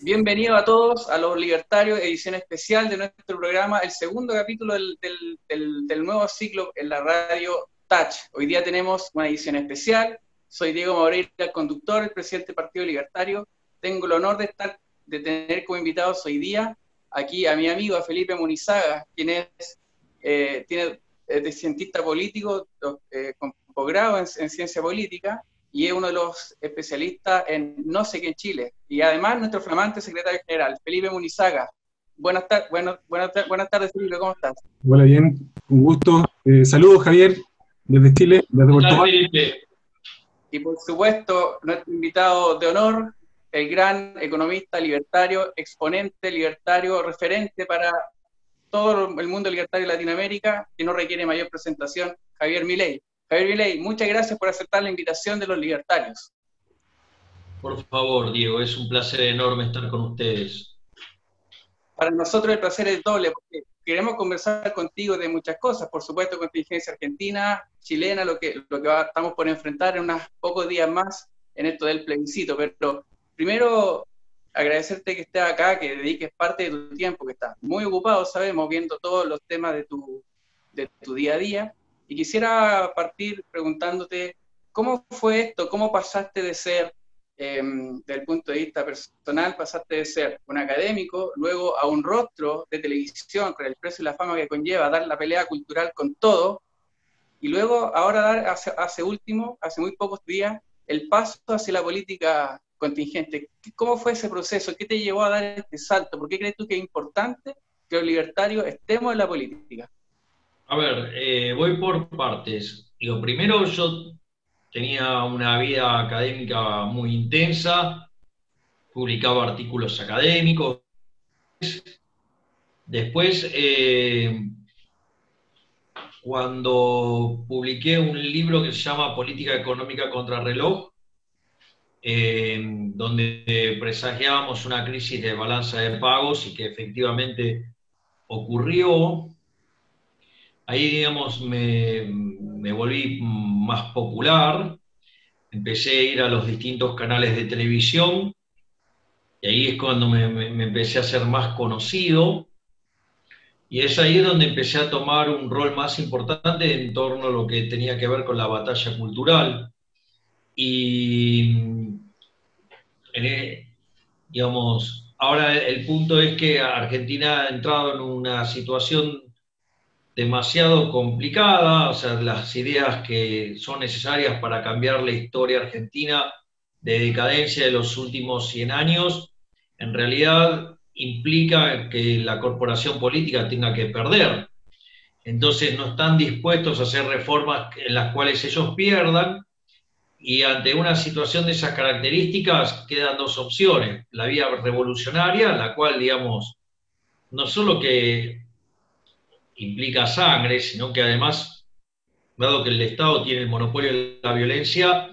Bienvenido a todos a Los Libertarios, edición especial de nuestro programa, el segundo capítulo del, nuevo ciclo en la radio Touch. Hoy día tenemos una edición especial. Soy Diego Moreira, el conductor, el presidente del Partido Libertario. Tengo el honor de estar, de tener como invitados hoy día aquí a mi amigo Felipe Munizaga, quien es, eh, tiene, de cientista político eh, con posgrado en ciencia política y es uno de los especialistas en no sé qué en Chile. Y además nuestro flamante secretario general, Felipe Munizaga. Buenas, tardes, buenas, buenas, tardes, Felipe, ¿cómo estás? Hola, bien, un gusto. Eh, saludos, Javier, desde Chile, desde Portugal. Y por supuesto, nuestro invitado de honor, el gran economista libertario, exponente libertario, referente para todo el mundo libertario de Latinoamérica, que no requiere mayor presentación, Javier Milei. Javier Viley, muchas gracias por aceptar la invitación de los libertarios. Por favor, Diego, es un placer enorme estar con ustedes. Para nosotros el placer es doble, porque queremos conversar contigo de muchas cosas, por supuesto, contingencia argentina, chilena, lo que, lo que estamos por enfrentar en unos pocos días más en esto del plebiscito, pero primero agradecerte que estés acá, que dediques parte de tu tiempo, que estás muy ocupado, sabemos, viendo todos los temas de tu, de tu día a día, y quisiera partir preguntándote, ¿cómo fue esto? ¿Cómo pasaste de ser, eh, desde el punto de vista personal, pasaste de ser un académico, luego a un rostro de televisión con el precio y la fama que conlleva, dar la pelea cultural con todo, y luego ahora dar, hace, hace último, hace muy pocos días, el paso hacia la política contingente. ¿Cómo fue ese proceso? ¿Qué te llevó a dar este salto? ¿Por qué crees tú que es importante que los libertarios estemos en la política? A ver, eh, voy por partes. Digo, primero yo tenía una vida académica muy intensa, publicaba artículos académicos. Después, eh, cuando publiqué un libro que se llama Política Económica contra Reloj, eh, donde presagiábamos una crisis de balanza de pagos y que efectivamente ocurrió, ahí, digamos, me, volví más popular, empecé a ir a los distintos canales de televisión, y ahí es cuando me, empecé a ser más conocido, y es ahí donde empecé a tomar un rol más importante en torno a lo que tenía que ver con la batalla cultural. Y, e, digamos, ahora el punto es que Argentina ha entrado en una situación demasiado complicada, o sea, las ideas que son necesarias para cambiar la historia argentina de decadencia de los últimos 100 años, en realidad implica que la corporación política tenga que perder. Entonces no están dispuestos a hacer reformas en las cuales ellos pierdan y ante una situación de esas características quedan dos opciones. La vía revolucionaria, la cual, digamos, no solo que implica sangre, sino que además, dado que el Estado tiene el monopolio de la violencia,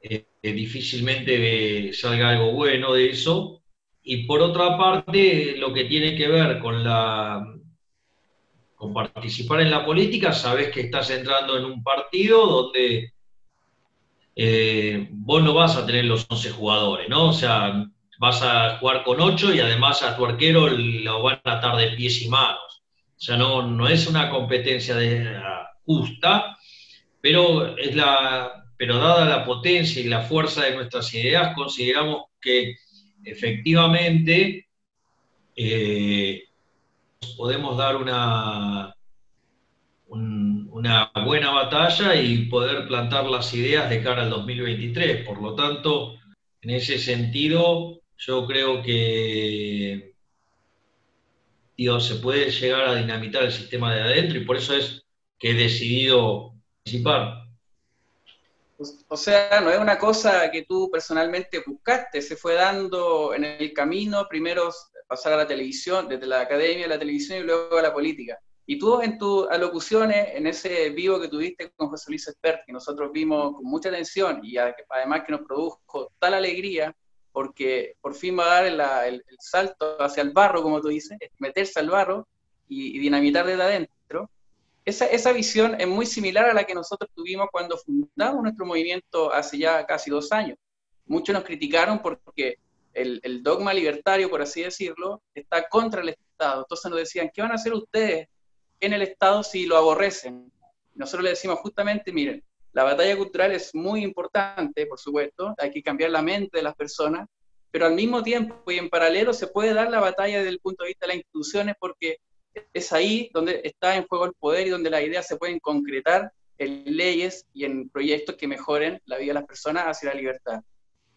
eh, difícilmente salga algo bueno de eso. Y por otra parte, lo que tiene que ver con la con participar en la política, sabes que estás entrando en un partido donde eh, vos no vas a tener los 11 jugadores, ¿no? O sea, vas a jugar con 8 y además a tu arquero lo van a atar de pies y manos. O sea, no, no es una competencia justa, pero, es la, pero dada la potencia y la fuerza de nuestras ideas, consideramos que efectivamente eh, podemos dar una, una buena batalla y poder plantar las ideas de cara al 2023. Por lo tanto, en ese sentido, yo creo que se puede llegar a dinamitar el sistema de adentro y por eso es que he decidido participar. O sea, no es una cosa que tú personalmente buscaste, se fue dando en el camino, primero pasar a la televisión, desde la academia a la televisión y luego a la política. Y tú en tus alocuciones, en ese vivo que tuviste con José Luis Espert, que nosotros vimos con mucha atención y además que nos produjo tal alegría, porque por fin va a dar el, salto hacia el barro, como tú dices, meterse al barro y, dinamitar desde adentro. Esa, esa, visión es muy similar a la que nosotros tuvimos cuando fundamos nuestro movimiento hace ya casi dos años. Muchos nos criticaron porque el, el, dogma libertario, por así decirlo, está contra el Estado. Entonces nos decían, ¿qué van a hacer ustedes en el Estado si lo aborrecen? Nosotros le decimos justamente, miren, la batalla cultural es muy importante, por supuesto, hay que cambiar la mente de las personas, pero al mismo tiempo y en paralelo se puede dar la batalla desde el punto de vista de las instituciones porque es ahí donde está en juego el poder y donde las ideas se pueden concretar en leyes y en proyectos que mejoren la vida de las personas hacia la libertad.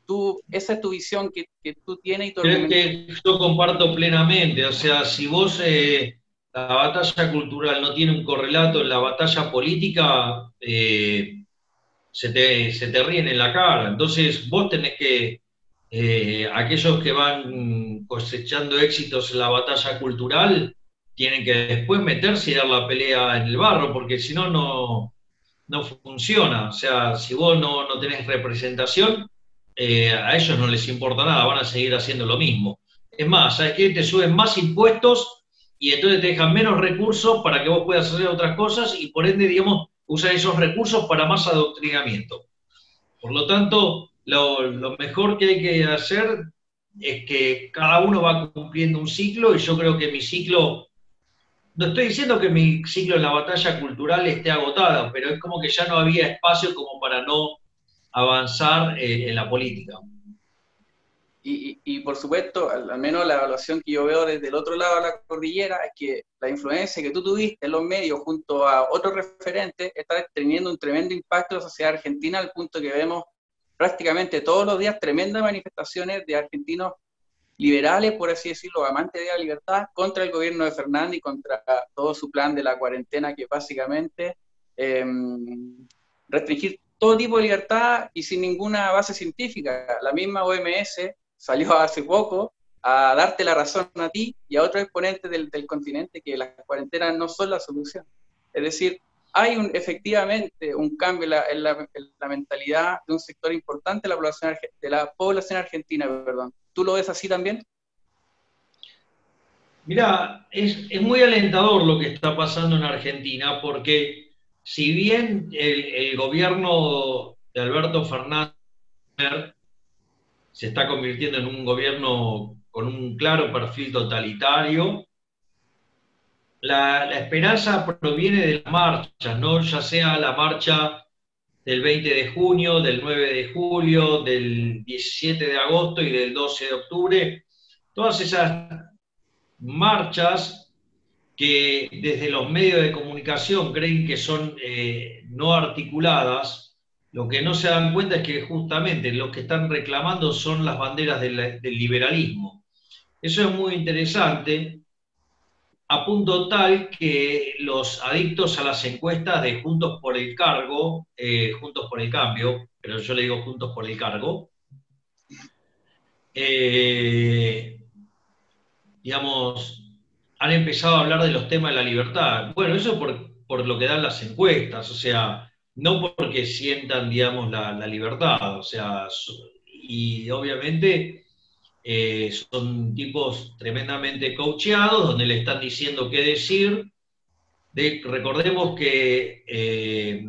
Tú, esa es tu visión que, que tú tienes y tu Creo que yo comparto plenamente, o sea, si vos eh, la batalla cultural no tiene un correlato en la batalla política, eh, se, te, se te ríen en la cara. Entonces vos tenés que, eh, aquellos que van cosechando éxitos en la batalla cultural, tienen que después meterse y dar la pelea en el barro, porque si no, no, no funciona. O sea, si vos no, no tenés representación, eh, a ellos no les importa nada, van a seguir haciendo lo mismo. Es más, ¿sabes qué? Te suben más impuestos y entonces te dejan menos recursos para que vos puedas hacer otras cosas y por ende, digamos, usan esos recursos para más adoctrinamiento. Por lo tanto, lo, lo mejor que hay que hacer es que cada uno va cumpliendo un ciclo y yo creo que mi ciclo no estoy diciendo que mi ciclo en la batalla cultural esté agotado, pero es como que ya no había espacio como para no avanzar eh, en la política. Y, por supuesto, al, menos la evaluación que yo veo desde el otro lado de la cordillera es que la influencia que tú tuviste en los medios junto a otros referentes está teniendo un tremendo impacto en la sociedad argentina al punto que vemos prácticamente todos los días tremendas manifestaciones de argentinos liberales, por así decirlo, amantes de la libertad, contra el gobierno de Fernández y contra todo su plan de la cuarentena, que básicamente eh, restringir todo tipo de libertad y sin ninguna base científica. La misma OMS salió hace poco a darte la razón a ti y a otros exponentes del, del continente que las cuarentenas no son la solución. Es decir, hay un, efectivamente un cambio en la, en la, mentalidad de un sector importante de la población, de la población argentina. Perdón. ¿Tú lo ves así también? Mira, es, es, muy alentador lo que está pasando en Argentina, porque si bien el, el gobierno de Alberto Fernández se está convirtiendo en un gobierno con un claro perfil totalitario, la, esperanza proviene de las marchas, ¿no? ya sea la marcha del 20 de junio, del 9 de julio, del 17 de agosto y del 12 de octubre, todas esas marchas que desde los medios de comunicación creen que son eh, no articuladas, lo que no se dan cuenta es que justamente lo que están reclamando son las banderas del, del liberalismo. Eso es muy interesante a punto tal que los adictos a las encuestas de Juntos por el Cargo, eh, Juntos por el Cambio, pero yo le digo Juntos por el Cargo, eh, digamos, han empezado a hablar de los temas de la libertad. Bueno, eso por, por lo que dan las encuestas, o sea, no porque sientan, digamos, la, libertad, o sea, y obviamente eh, son tipos tremendamente coacheados, donde le están diciendo qué decir. De, recordemos que eh,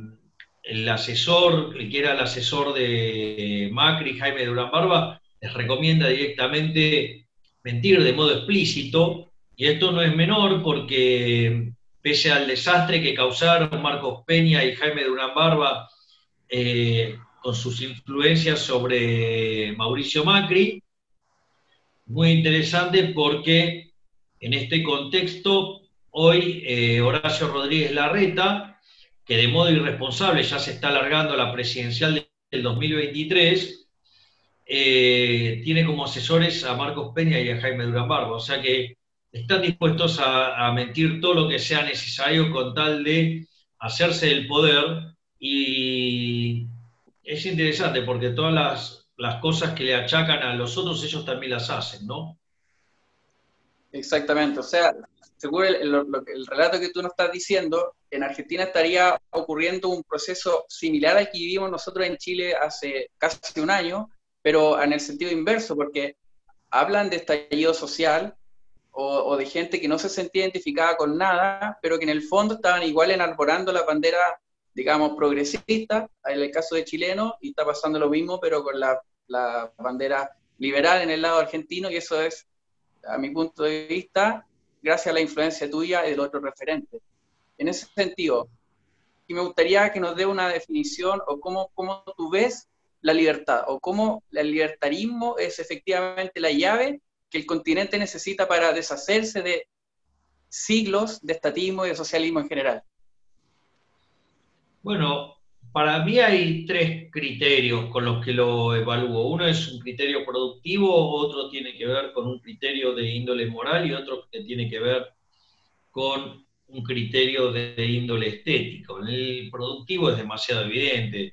el asesor, el que era el asesor de Macri, Jaime Durán Barba, les recomienda directamente mentir de modo explícito, y esto no es menor porque pese al desastre que causaron Marcos Peña y Jaime Durán Barba eh, con sus influencias sobre Mauricio Macri, muy interesante porque en este contexto hoy eh, Horacio Rodríguez Larreta, que de modo irresponsable ya se está alargando la presidencial del 2023, eh, tiene como asesores a Marcos Peña y a Jaime Durán Barba, o sea que están dispuestos a, a mentir todo lo que sea necesario con tal de hacerse del poder y es interesante porque todas las las cosas que le achacan a los otros, ellos también las hacen, ¿no? Exactamente, o sea, según el, el, el, relato que tú nos estás diciendo, en Argentina estaría ocurriendo un proceso similar al que vivimos nosotros en Chile hace casi un año, pero en el sentido inverso, porque hablan de estallido social o, de gente que no se sentía identificada con nada, pero que en el fondo estaban igual enarborando la bandera digamos, progresista, en el caso de chileno, y está pasando lo mismo, pero con la, la bandera liberal en el lado argentino y eso es, a mi punto de vista, gracias a la influencia tuya y del otro referente. En ese sentido, y me gustaría que nos dé una definición o cómo, cómo tú ves la libertad o cómo el libertarismo es efectivamente la llave que el continente necesita para deshacerse de siglos de estatismo y de socialismo en general. Bueno, para mí hay tres criterios con los que lo evalúo. Uno es un criterio productivo, otro tiene que ver con un criterio de índole moral y otro que tiene que ver con un criterio de índole estético. El productivo es demasiado evidente.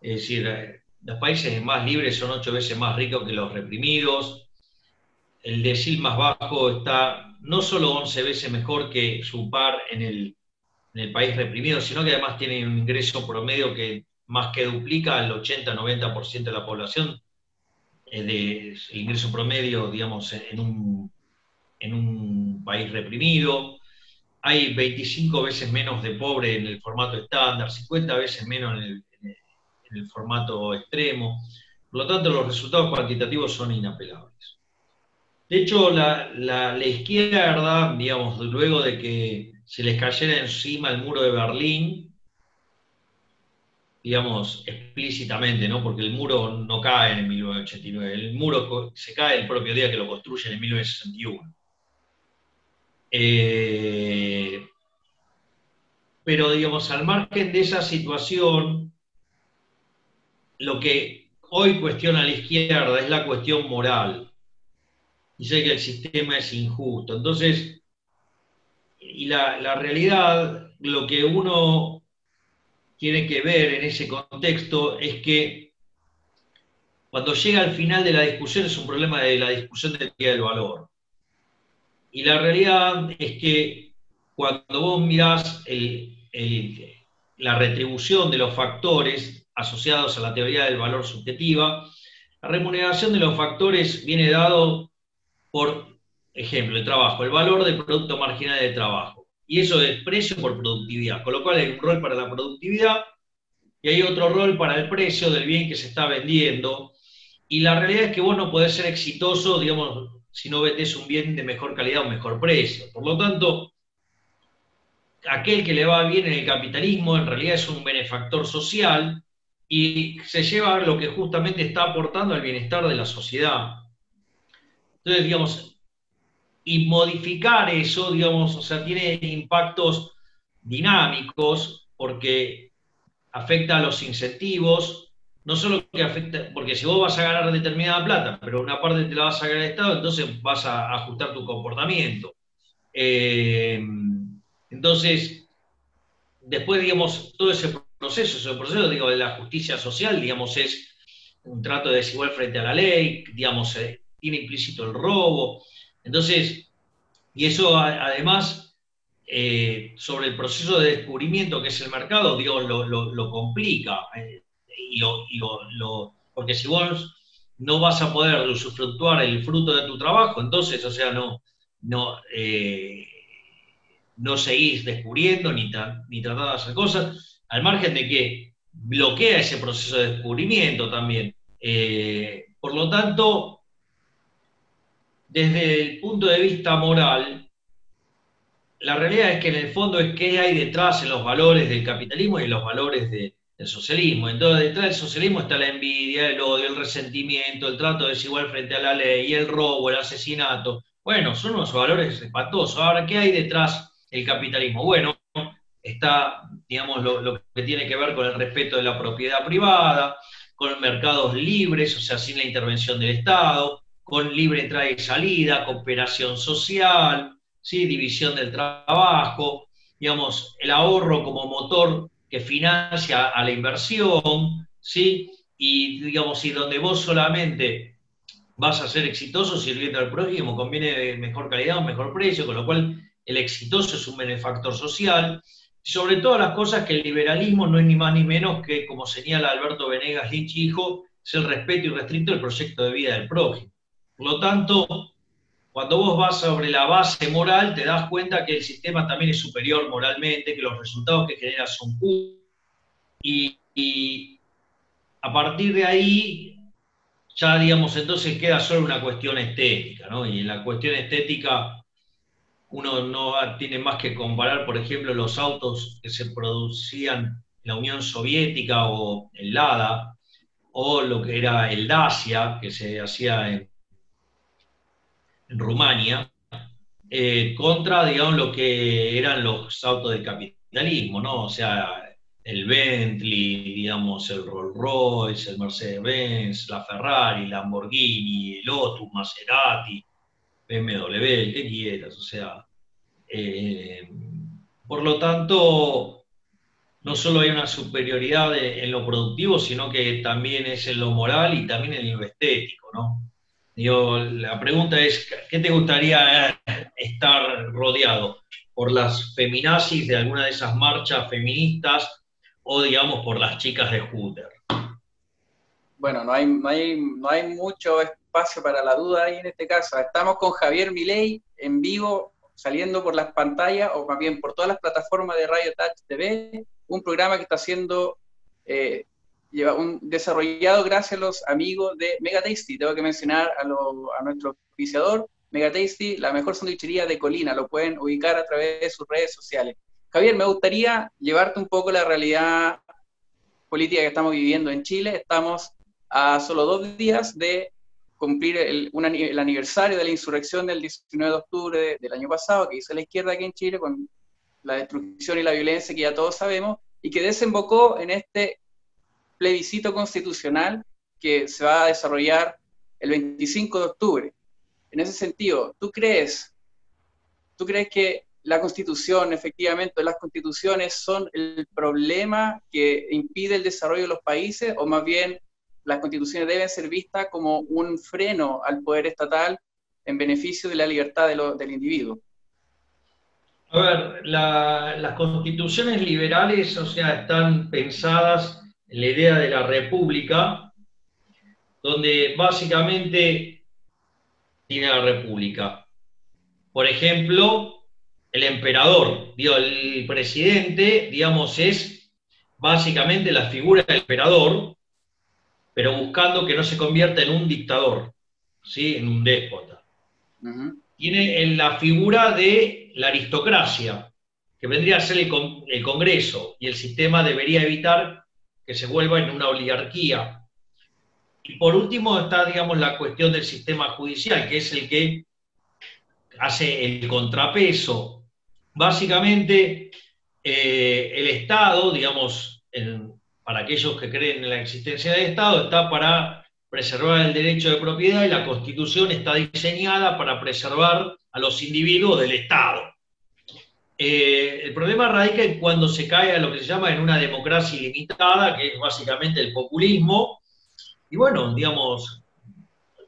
Es decir, los países más libres son ocho veces más ricos que los reprimidos. El decil más bajo está no solo once veces mejor que su par en el país reprimido, sino que además tiene un ingreso promedio que más que duplica al 80-90% de la población, de, el ingreso promedio, digamos, en un, país reprimido. Hay 25 veces menos de pobre en el formato estándar, 50 veces menos en el formato extremo. Por lo tanto, los resultados cuantitativos son inapelables. De hecho, la, izquierda, digamos, luego de que se les cayera encima el muro de Berlín, digamos, explícitamente, ¿no? Porque el muro no cae en 1989, el muro se cae el propio día que lo construyen en 1961. Eh, pero, digamos, al margen de esa situación, lo que hoy cuestiona la izquierda es la cuestión moral. Dice que el sistema es injusto. Entonces, y la, realidad, lo que uno tiene que ver en ese contexto es que cuando llega al final de la discusión es un problema de la discusión del día del valor. Y la realidad es que cuando vos mirás la retribución de los factores asociados a la teoría del valor subjetiva, la remuneración de los factores viene dado por ejemplo, el trabajo, el valor del producto marginal de trabajo. Y eso es precio por productividad, con lo cual hay un rol para la productividad y hay otro rol para el precio del bien que se está vendiendo. Y la realidad es que vos no podés ser exitoso, digamos, si no vendés un bien de mejor calidad o mejor precio. Por lo tanto, aquel que le va bien en el capitalismo en realidad es un benefactor social y se lleva lo que justamente está aportando al bienestar de la sociedad. Entonces, digamos, y modificar eso, digamos, o sea, tiene impactos dinámicos porque afecta a los incentivos, no solo que afecta, porque si vos vas a ganar determinada plata, pero una parte te la vas a ganar el Estado, entonces vas a ajustar tu comportamiento. Eh, entonces, después, digamos, todo ese proceso, ese proceso, digo, de la justicia social, digamos, es un trato desigual frente a la ley, digamos, eh, tiene implícito el robo, entonces, y eso además, eh, sobre el proceso de descubrimiento que es el mercado, digo, lo, complica. Eh, y lo, porque si vos no vas a poder usufructuar el fruto de tu trabajo, entonces, o sea, no, no, eh, no seguís descubriendo ni, ni tratando de hacer cosas, al margen de que bloquea ese proceso de descubrimiento también. por lo tanto, desde el punto de vista moral, la realidad es que en el fondo es qué hay detrás en los valores del capitalismo y los valores del socialismo. Entonces, detrás del socialismo está la envidia, el odio, el resentimiento, el trato desigual frente a la ley, el robo, el asesinato. Bueno, son unos valores espantosos. Ahora, ¿qué hay detrás del capitalismo? Bueno, está, digamos, lo, lo que tiene que ver con el respeto de la propiedad privada, con mercados libres, o sea, sin la intervención del Estado, con libre entrada y salida, cooperación social, ¿sí? división del trabajo, digamos, el ahorro como motor que financia a la inversión, ¿sí? y digamos, y donde vos solamente vas a ser exitoso sirviendo al prójimo, conviene mejor calidad o mejor precio, con lo cual el exitoso es un benefactor social, sobre todas las cosas que el liberalismo no es ni más ni menos que, como señala Alberto Venegas Lynch, hijo, es el respeto irrestricto del proyecto de vida del prójimo. Por lo tanto, cuando vos vas sobre la base moral, te das cuenta que el sistema también es superior moralmente, que los resultados que genera son. Y, a partir de ahí ya digamos, entonces queda solo una cuestión estética, ¿no? Y en la cuestión estética uno no tiene más que comparar, por ejemplo, los autos que se producían en la Unión Soviética o el Lada, o lo que era el Dacia, que se hacía en, Rumania, eh, contra, digamos, lo que eran los autos de capitalismo, ¿no? O sea, el Bentley, digamos, el Rolls Royce, el Mercedes-Benz, la Ferrari, Lamborghini, el Lotus, Maserati, BMW, el que quieras, o sea. Eh, por lo tanto, no solo hay una superioridad en lo productivo, sino que también es en lo moral y también en lo estético, ¿no? La pregunta es, ¿qué te gustaría estar rodeado? ¿Por las feminazis de alguna de esas marchas feministas o digamos por las chicas de Hooter? Bueno, no hay, no hay, no hay mucho espacio para la duda ahí en este caso. Estamos con Javier Milei en vivo, saliendo por las pantallas, o más bien por todas las plataformas de Radio Touch TV, un programa que está siendo eh, lleva un, desarrollado gracias a los amigos de Mega Tasty. Tengo que mencionar a, a nuestro oficiador, Mega Tasty, la mejor sandwichería de Colina. Lo pueden ubicar a través de sus redes sociales. Javier, me gustaría llevarte un poco la realidad política que estamos viviendo en Chile. Estamos a solo dos días de cumplir el, aniversario de la insurrección del 19 de octubre del año pasado que hizo la izquierda aquí en Chile con la destrucción y la violencia que ya todos sabemos y que desembocó en este plebiscito constitucional que se va a desarrollar el 25 de octubre. En ese sentido, ¿tú crees, tú crees que la constitución, efectivamente, las constituciones son el problema que impide el desarrollo de los países o más bien las constituciones deben ser vistas como un freno al poder estatal en beneficio de la libertad del individuo. A ver, las constituciones liberales, o sea, están pensadas en la idea de la república, donde básicamente tiene la república. Por ejemplo, el emperador, digo, el presidente, digamos, es básicamente la figura del emperador, pero buscando que no se convierta en un dictador, ¿sí? en un déspota. Tiene en la figura de la aristocracia, que vendría a ser el, el Congreso, y el sistema debería evitar que se vuelva en una oligarquía. Y por último está, digamos, la cuestión del sistema judicial, que es el que hace el contrapeso Básicamente, eh, el Estado, digamos, para aquellos que creen en la existencia del Estado, está para preservar el derecho de propiedad y la Constitución está diseñada para preservar a los individuos del Estado. Eh, el problema radica en cuando se cae a lo que se llama en una democracia ilimitada, que es básicamente el populismo. Y bueno, digamos,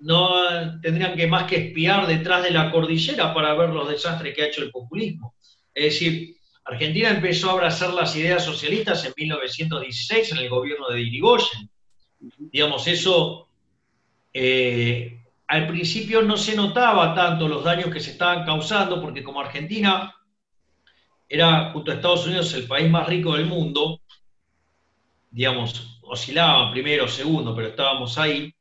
no tendrían que más que espiar detrás de la cordillera para ver los desastres que ha hecho el populismo. Es decir, Argentina empezó a abrazar las ideas socialistas en 1916 en el gobierno de Irigoyen. Digamos, eso eh, al principio no se notaba tanto los daños que se estaban causando, porque como Argentina era, junto a Estados Unidos, el país más rico del mundo, digamos, oscilaban primero, segundo, pero estábamos ahí.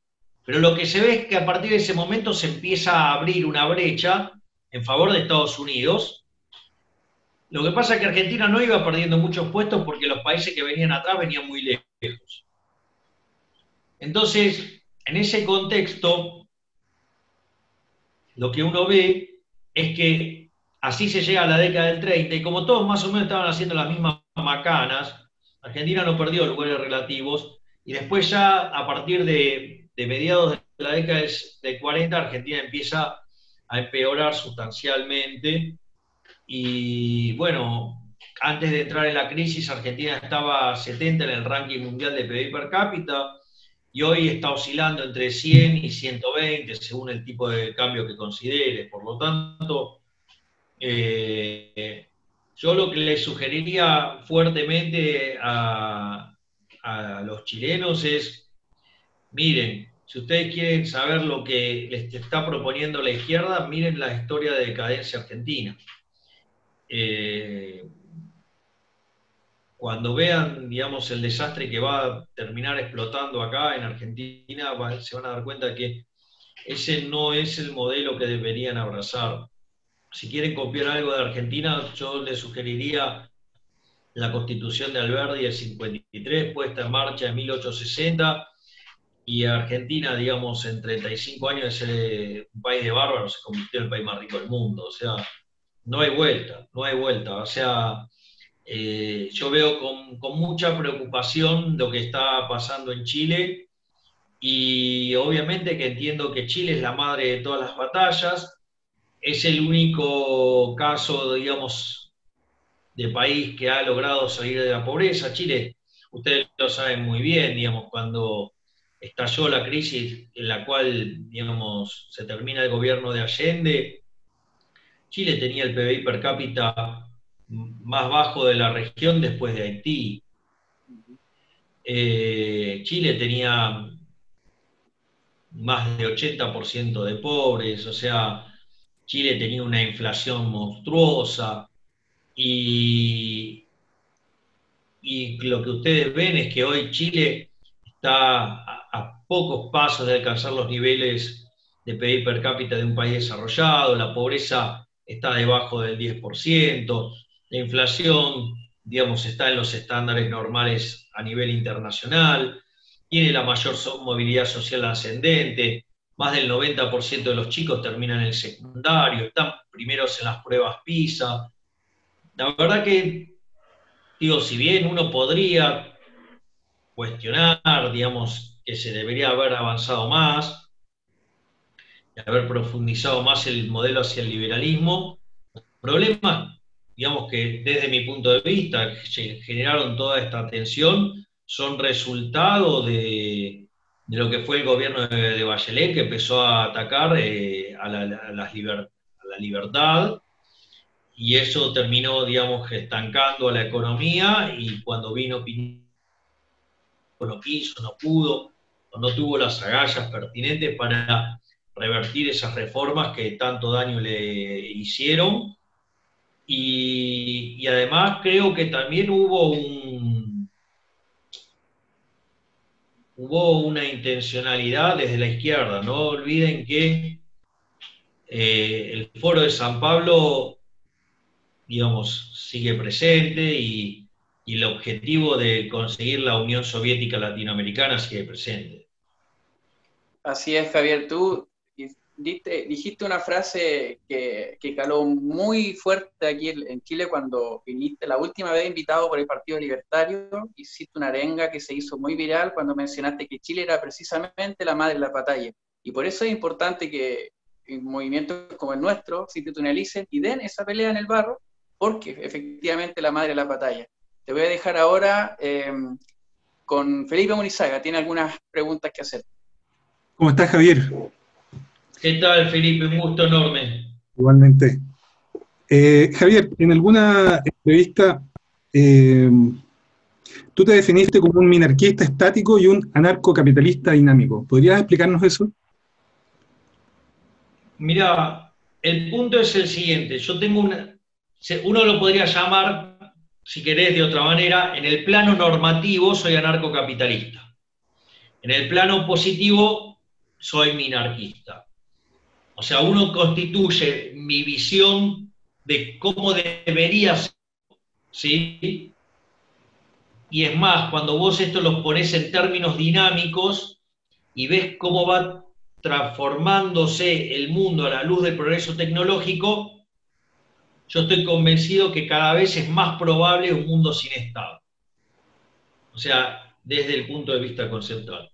Pero lo que se ve es que a partir de ese momento se empieza a abrir una brecha en favor de Estados Unidos, lo que pasa es que Argentina no iba perdiendo muchos puestos porque los países que venían atrás venían muy lejos. Entonces, en ese contexto, lo que uno ve es que así se llega a la década del 30 y como todos más o menos estaban haciendo las mismas macanas, Argentina no perdió lugares relativos y después ya a partir de, mediados de la década del 40 Argentina empieza a empeorar sustancialmente y bueno, antes de entrar en la crisis, Argentina estaba 70 en el ranking mundial de PIB per cápita y hoy está oscilando entre 100 y 120 según el tipo de cambio que considere. Por lo tanto, eh, yo lo que le sugeriría fuertemente a, los chilenos es, miren, si ustedes quieren saber lo que les está proponiendo la izquierda, miren la historia de decadencia argentina. Eh, cuando vean, digamos, el desastre que va a terminar explotando acá en Argentina, se van a dar cuenta que ese no es el modelo que deberían abrazar. Si quieren copiar algo de Argentina, yo les sugeriría la constitución de Alberdi del 53, puesta en marcha en 1860, y Argentina, digamos, en 35 años de ser un país de bárbaros, se convirtió en el país más rico del mundo. O sea, no hay vuelta, no hay vuelta. O sea, eh, yo veo con, con, mucha preocupación lo que está pasando en Chile y obviamente que entiendo que Chile es la madre de todas las batallas, es el único caso, digamos, de país que ha logrado salir de la pobreza. Chile, ustedes lo saben muy bien, digamos, cuando estalló la crisis en la cual, digamos, se termina el gobierno de Allende, Chile tenía el PBI per cápita más bajo de la región después de Haití. Eh, Chile tenía más de 80% de pobres, o sea, Chile tenía una inflación monstruosa y, lo que ustedes ven es que hoy Chile está a, a pocos pasos de alcanzar los niveles de PIB per cápita de un país desarrollado, la pobreza está debajo del 10%, la inflación, digamos, está en los estándares normales a nivel internacional, tiene la mayor movilidad social ascendente, más del 90% de los chicos terminan el secundario, están primeros en las pruebas PISA. La verdad que, digo, si bien uno podría cuestionar, digamos, que se debería haber avanzado más, y haber profundizado más el modelo hacia el liberalismo, el problema, digamos que desde mi punto de vista, generaron toda esta tensión, son resultado de, lo que fue el gobierno de, Bachelet, que empezó a atacar eh, a, la, la libertad, y eso terminó, digamos, estancando a la economía, y cuando vino Pinochet, no quiso, no pudo, no tuvo las agallas pertinentes para revertir esas reformas que tanto daño le hicieron. Y, y además creo que también hubo un, hubo una intencionalidad desde la izquierda. No olviden que eh, el foro de San Pablo, digamos, sigue presente y, el objetivo de conseguir la Unión Soviética Latinoamericana sigue presente. Así es, Javier. Tú dijiste una frase que, caló muy fuerte aquí en Chile cuando viniste la última vez invitado por el Partido Libertario. Hiciste una arenga que se hizo muy viral cuando mencionaste que Chile era precisamente la madre de la batalla. Y por eso es importante que movimientos como el nuestro se institucionalicen y den esa pelea en el barro, porque efectivamente la madre de la batalla. Te voy a dejar ahora em, con Felipe Munizaga. Tiene algunas preguntas que hacer. ¿Cómo estás, Javier? ¿Qué tal, Felipe? Un gusto enorme. Igualmente. Eh, Javier, en alguna entrevista eh, tú te definiste como un minarquista estático y un anarcocapitalista dinámico. ¿Podrías explicarnos eso? Mira, el punto es el siguiente. Yo tengo una. Uno lo podría llamar, si querés de otra manera, en el plano normativo soy anarcocapitalista. En el plano positivo soy minarquista. O sea, uno constituye mi visión de cómo debería ser, ¿sí? Y es más, cuando vos esto lo pones en términos dinámicos y ves cómo va transformándose el mundo a la luz del progreso tecnológico, yo estoy convencido que cada vez es más probable un mundo sin Estado. O sea, desde el punto de vista conceptual.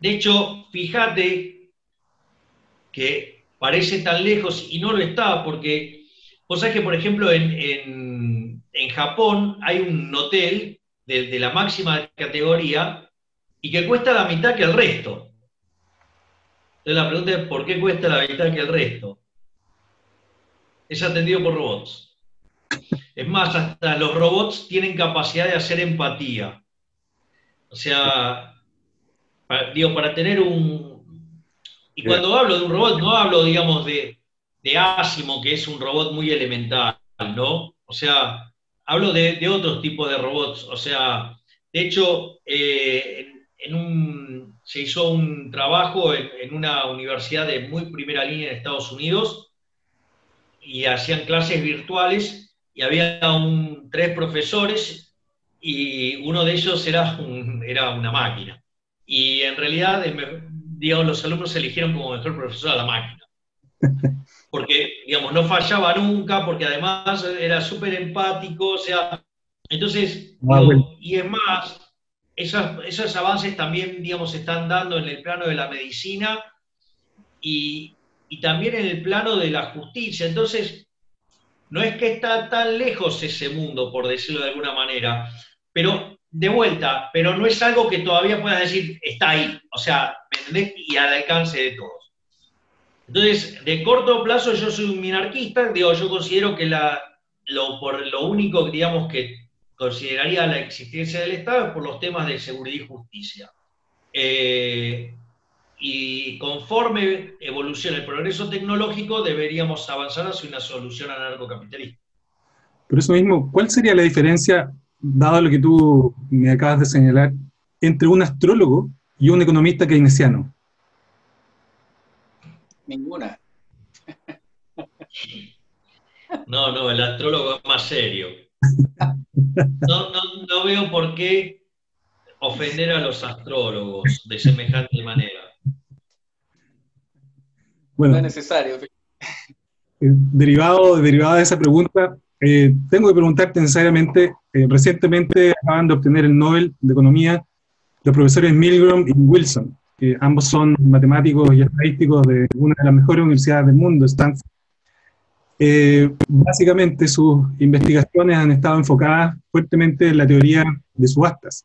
De hecho, fíjate que parece tan lejos y no lo está, porque vos sabés que, por ejemplo, en, Japón hay un hotel de, la máxima categoría y que cuesta la mitad que el resto. Entonces la pregunta es, ¿por qué cuesta la mitad que el resto? Es atendido por robots. Es más, hasta los robots tienen capacidad de hacer empatía. O sea, digo, para tener un, y cuando hablo de un robot, no hablo, digamos, de, de Asimo, que es un robot muy elemental, ¿no? O sea, hablo de, otro tipo de robots. O sea, de hecho, eh, en, un, se hizo un trabajo en, una universidad de muy primera línea en Estados Unidos y hacían clases virtuales y había un, tres profesores y uno de ellos era, era una máquina. Y en realidad, digamos, los alumnos eligieron como mejor profesor a la máquina. Porque, digamos, no fallaba nunca, porque además era súper empático, o sea, entonces, ah, y es más, esos, avances también, digamos, se están dando en el plano de la medicina y, y también en el plano de la justicia. Entonces, no es que está tan lejos ese mundo, por decirlo de alguna manera, pero de vuelta, pero no es algo que todavía puedas decir, está ahí, o sea, Y al alcance de todos. Entonces, de corto plazo yo soy un minarquista, digo, yo considero que la, lo, por lo único, digamos, que consideraría la existencia del Estado es por los temas de seguridad y justicia. Eh, y conforme evoluciona el progreso tecnológico, deberíamos avanzar hacia una solución anarcocapitalista. Por eso mismo, ¿cuál sería la diferencia dado lo que tú me acabas de señalar, entre un astrólogo y un economista keynesiano? Ninguna. No, no, el astrólogo es más serio. No, veo por qué ofender a los astrólogos de semejante manera. Bueno, no es necesario. Eh, derivado, derivado de esa pregunta, eh, tengo que preguntarte necesariamente, eh, recientemente acaban de obtener el Nobel de Economía los profesores Milgram y Wilson, que ambos son matemáticos y estadísticos de una de las mejores universidades del mundo, Stanford. Eh, básicamente sus investigaciones han estado enfocadas fuertemente en la teoría de subastas.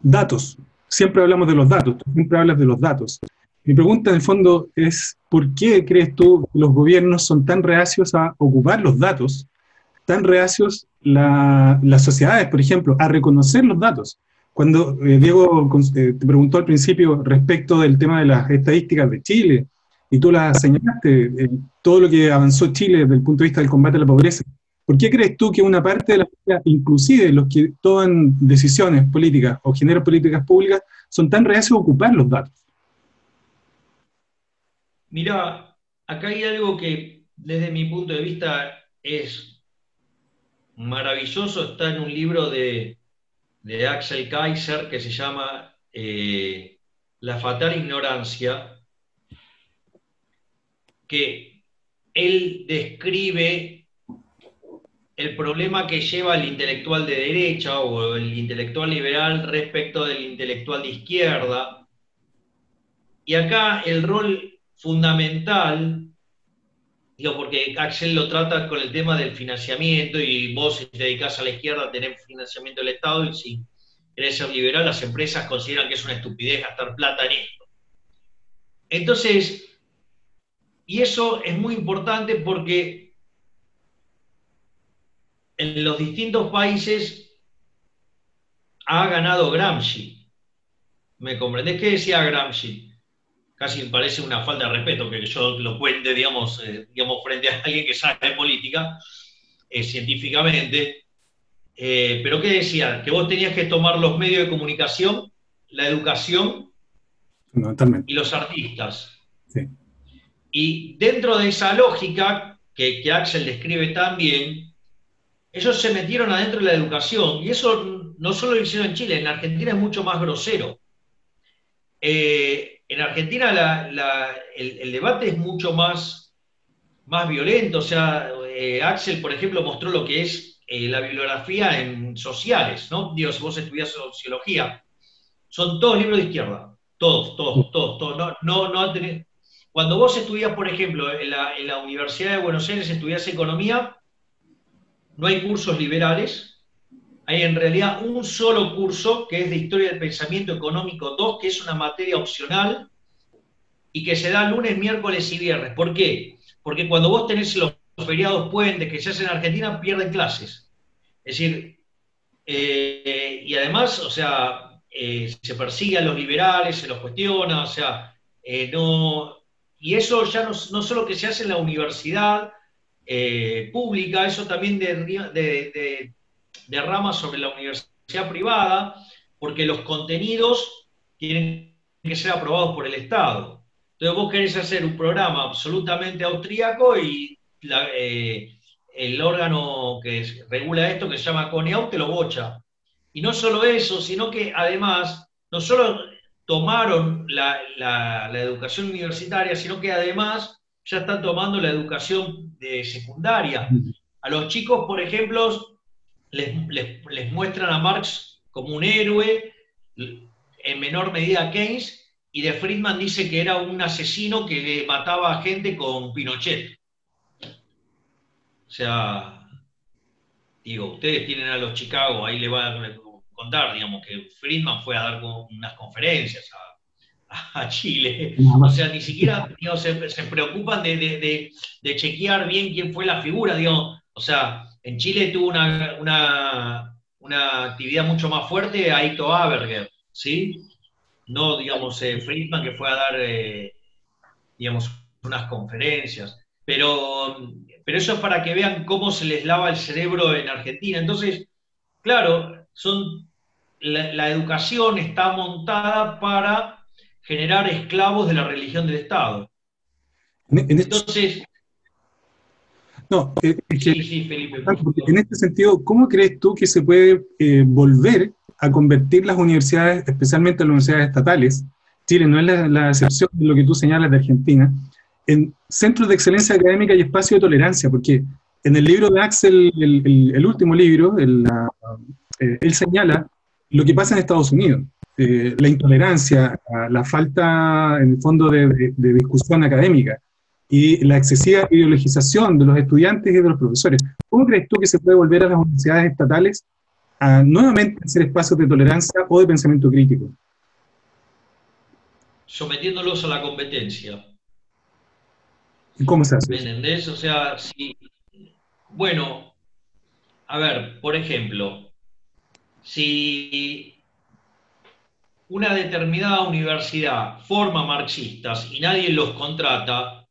Datos, siempre hablamos de los datos, tú siempre hablas de los datos. Mi pregunta en el fondo es, ¿por qué crees tú que los gobiernos son tan reacios a ocupar los datos, tan reacios las sociedades, por ejemplo, a reconocer los datos? Cuando eh, Diego eh, te preguntó al principio respecto del tema de las estadísticas de Chile, y tú las señalaste, eh, todo lo que avanzó Chile desde el punto de vista del combate a la pobreza, ¿por qué crees tú que una parte de la sociedad, inclusive los que toman decisiones políticas o generan políticas públicas, son tan reacios a ocupar los datos? Mira, acá hay algo que desde mi punto de vista es maravilloso, está en un libro de, Axel Kaiser que se llama eh, La fatal ignorancia, que él describe el problema que lleva el intelectual de derecha o el intelectual liberal respecto del intelectual de izquierda. Y acá el rol fundamental, digo, porque Axel lo trata con el tema del financiamiento y vos si te dedicas a la izquierda tenés financiamiento del Estado y si querés ser liberal las empresas consideran que es una estupidez gastar plata en esto. Entonces, y eso es muy importante porque en los distintos países ha ganado Gramsci. ¿Me comprendés qué decía Gramsci? Casi parece una falta de respeto que yo lo cuente, digamos, eh, digamos frente a alguien que sabe de política, eh, científicamente. Eh, pero ¿qué decía? Que vos tenías que tomar los medios de comunicación, la educación y los artistas. Y dentro de esa lógica que, que Axel describe tan bien, ellos se metieron adentro de la educación y eso no solo lo hicieron en Chile, en Argentina es mucho más grosero. Eh, en Argentina el, debate es mucho más, más violento. O sea, eh, Axel, por ejemplo, mostró lo que es eh, la bibliografía en sociales, ¿no? Dios, vos estudiás sociología. Son todos libros de izquierda. Todos, todos, todos, todos. No, no, Cuando vos estudias, por ejemplo, en la, en la Universidad de Buenos Aires, estudiás economía, no hay cursos liberales, hay en realidad un solo curso que es de Historia del Pensamiento Económico 2, que es una materia opcional y que se da lunes, miércoles y viernes. ¿Por qué? Porque cuando vos tenés los feriados puentes que se hacen en Argentina, pierden clases. Es decir, eh, y además, o sea, eh, se persigue a los liberales, se los cuestiona, o sea, eh, no. Y eso ya no, solo que se hace en la universidad, pública, eso también derrama sobre la universidad privada, porque los contenidos tienen que ser aprobados por el Estado. Entonces vos querés hacer un programa absolutamente austríaco y eh, el órgano que regula esto, que se llama CONEAU, te lo bocha. Y no solo eso, sino que además, no solo tomaron la, educación universitaria, sino que además ya están tomando la educación de secundaria. A los chicos, por ejemplo, les, muestran a Marx como un héroe, en menor medida a Keynes, y de Friedman dice que era un asesino que mataba a gente con Pinochet. O sea, digo, ustedes tienen a los Chicago, ahí le va a contar, digamos, que Friedman fue a dar unas conferencias a, Chile. O sea, ni siquiera se, preocupan de, chequear bien quién fue la figura, digamos. O sea, en Chile tuvo una, una, actividad mucho más fuerte Aito Aberger, ¿sí? No, digamos, eh, Friedman que fue a dar, eh, digamos, unas conferencias. Pero, pero eso es para que vean cómo se les lava el cerebro en Argentina. Entonces, claro, son, la, educación está montada para generar esclavos de la religión del Estado. Entonces... No, eh, en este sentido, ¿cómo crees tú que se puede eh, volver a convertir las universidades, especialmente las universidades estatales, Chile no es la, excepción de lo que tú señalas de Argentina, en centros de excelencia académica y espacio de tolerancia? Porque en el libro de Axel, el, último libro, eh, él señala lo que pasa en Estados Unidos. Eh, la intolerancia, la falta, en el fondo, de, discusión académica y la excesiva ideologización de los estudiantes y de los profesores. ¿Cómo crees tú que se puede volver a las universidades estatales a nuevamente ser espacios de tolerancia o de pensamiento crítico? Sometiéndolos a la competencia. ¿Y cómo se hace? ¿Me entendés? O sea, si. Bueno, a ver, por ejemplo, si una determinada universidad forma marxistas y nadie los contrata,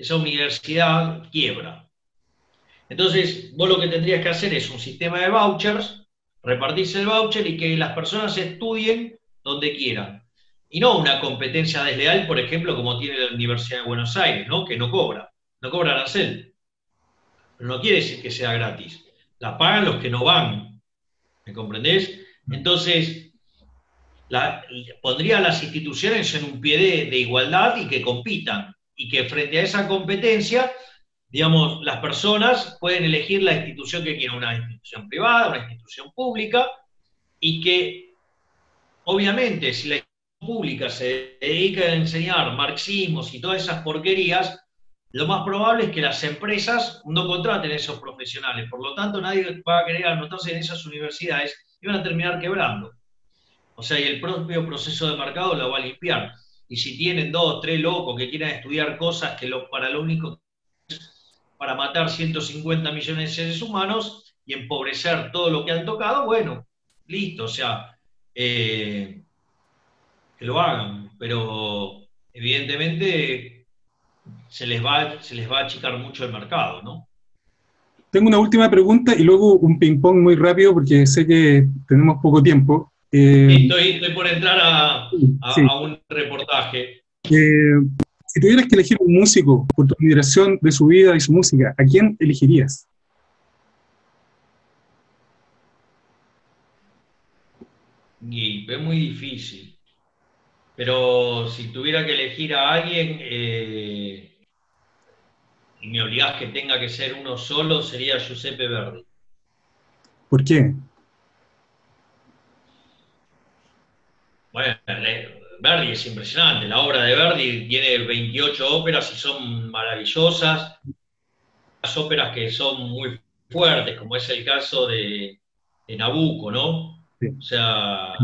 esa universidad quiebra. Entonces, vos lo que tendrías que hacer es un sistema de vouchers, repartirse el voucher y que las personas estudien donde quieran. Y no una competencia desleal, por ejemplo, como tiene la Universidad de Buenos Aires, ¿no? que no cobra, no cobra arancel. Pero no quiere decir que sea gratis. La pagan los que no van, ¿Me comprendés? Entonces, pondría a las instituciones en un pie de, igualdad y que compitan. Y que frente a esa competencia, digamos, las personas pueden elegir la institución que quieran, una institución privada, una institución pública, y que, obviamente, si la institución pública se dedica a enseñar marxismos y todas esas porquerías, lo más probable es que las empresas no contraten esos profesionales. Por lo tanto, nadie va a querer anotarse en esas universidades y van a terminar quebrando. O sea, y el propio proceso de mercado lo va a limpiar. Y si tienen dos, tres locos que quieran estudiar cosas que lo, para lo único para matar 150 millones de seres humanos y empobrecer todo lo que han tocado, bueno, listo, o sea, eh, que lo hagan. Pero evidentemente se les va, se les va a achicar mucho el mercado, ¿no? Tengo una última pregunta y luego un ping-pong muy rápido porque sé que tenemos poco tiempo. Eh, estoy, por entrar a, un reportaje. Eh, si tuvieras que elegir un músico por tu admiración de su vida y su música, ¿a quién elegirías? Y es muy difícil. Pero si tuviera que elegir a alguien, eh, y me obligás que tenga que ser uno solo, sería Giuseppe Verdi. ¿Por qué? Bueno, Verdi es impresionante. La obra de Verdi tiene 28 óperas y son maravillosas. Las óperas que son muy fuertes, como es el caso de, Nabucco, ¿no? O sea,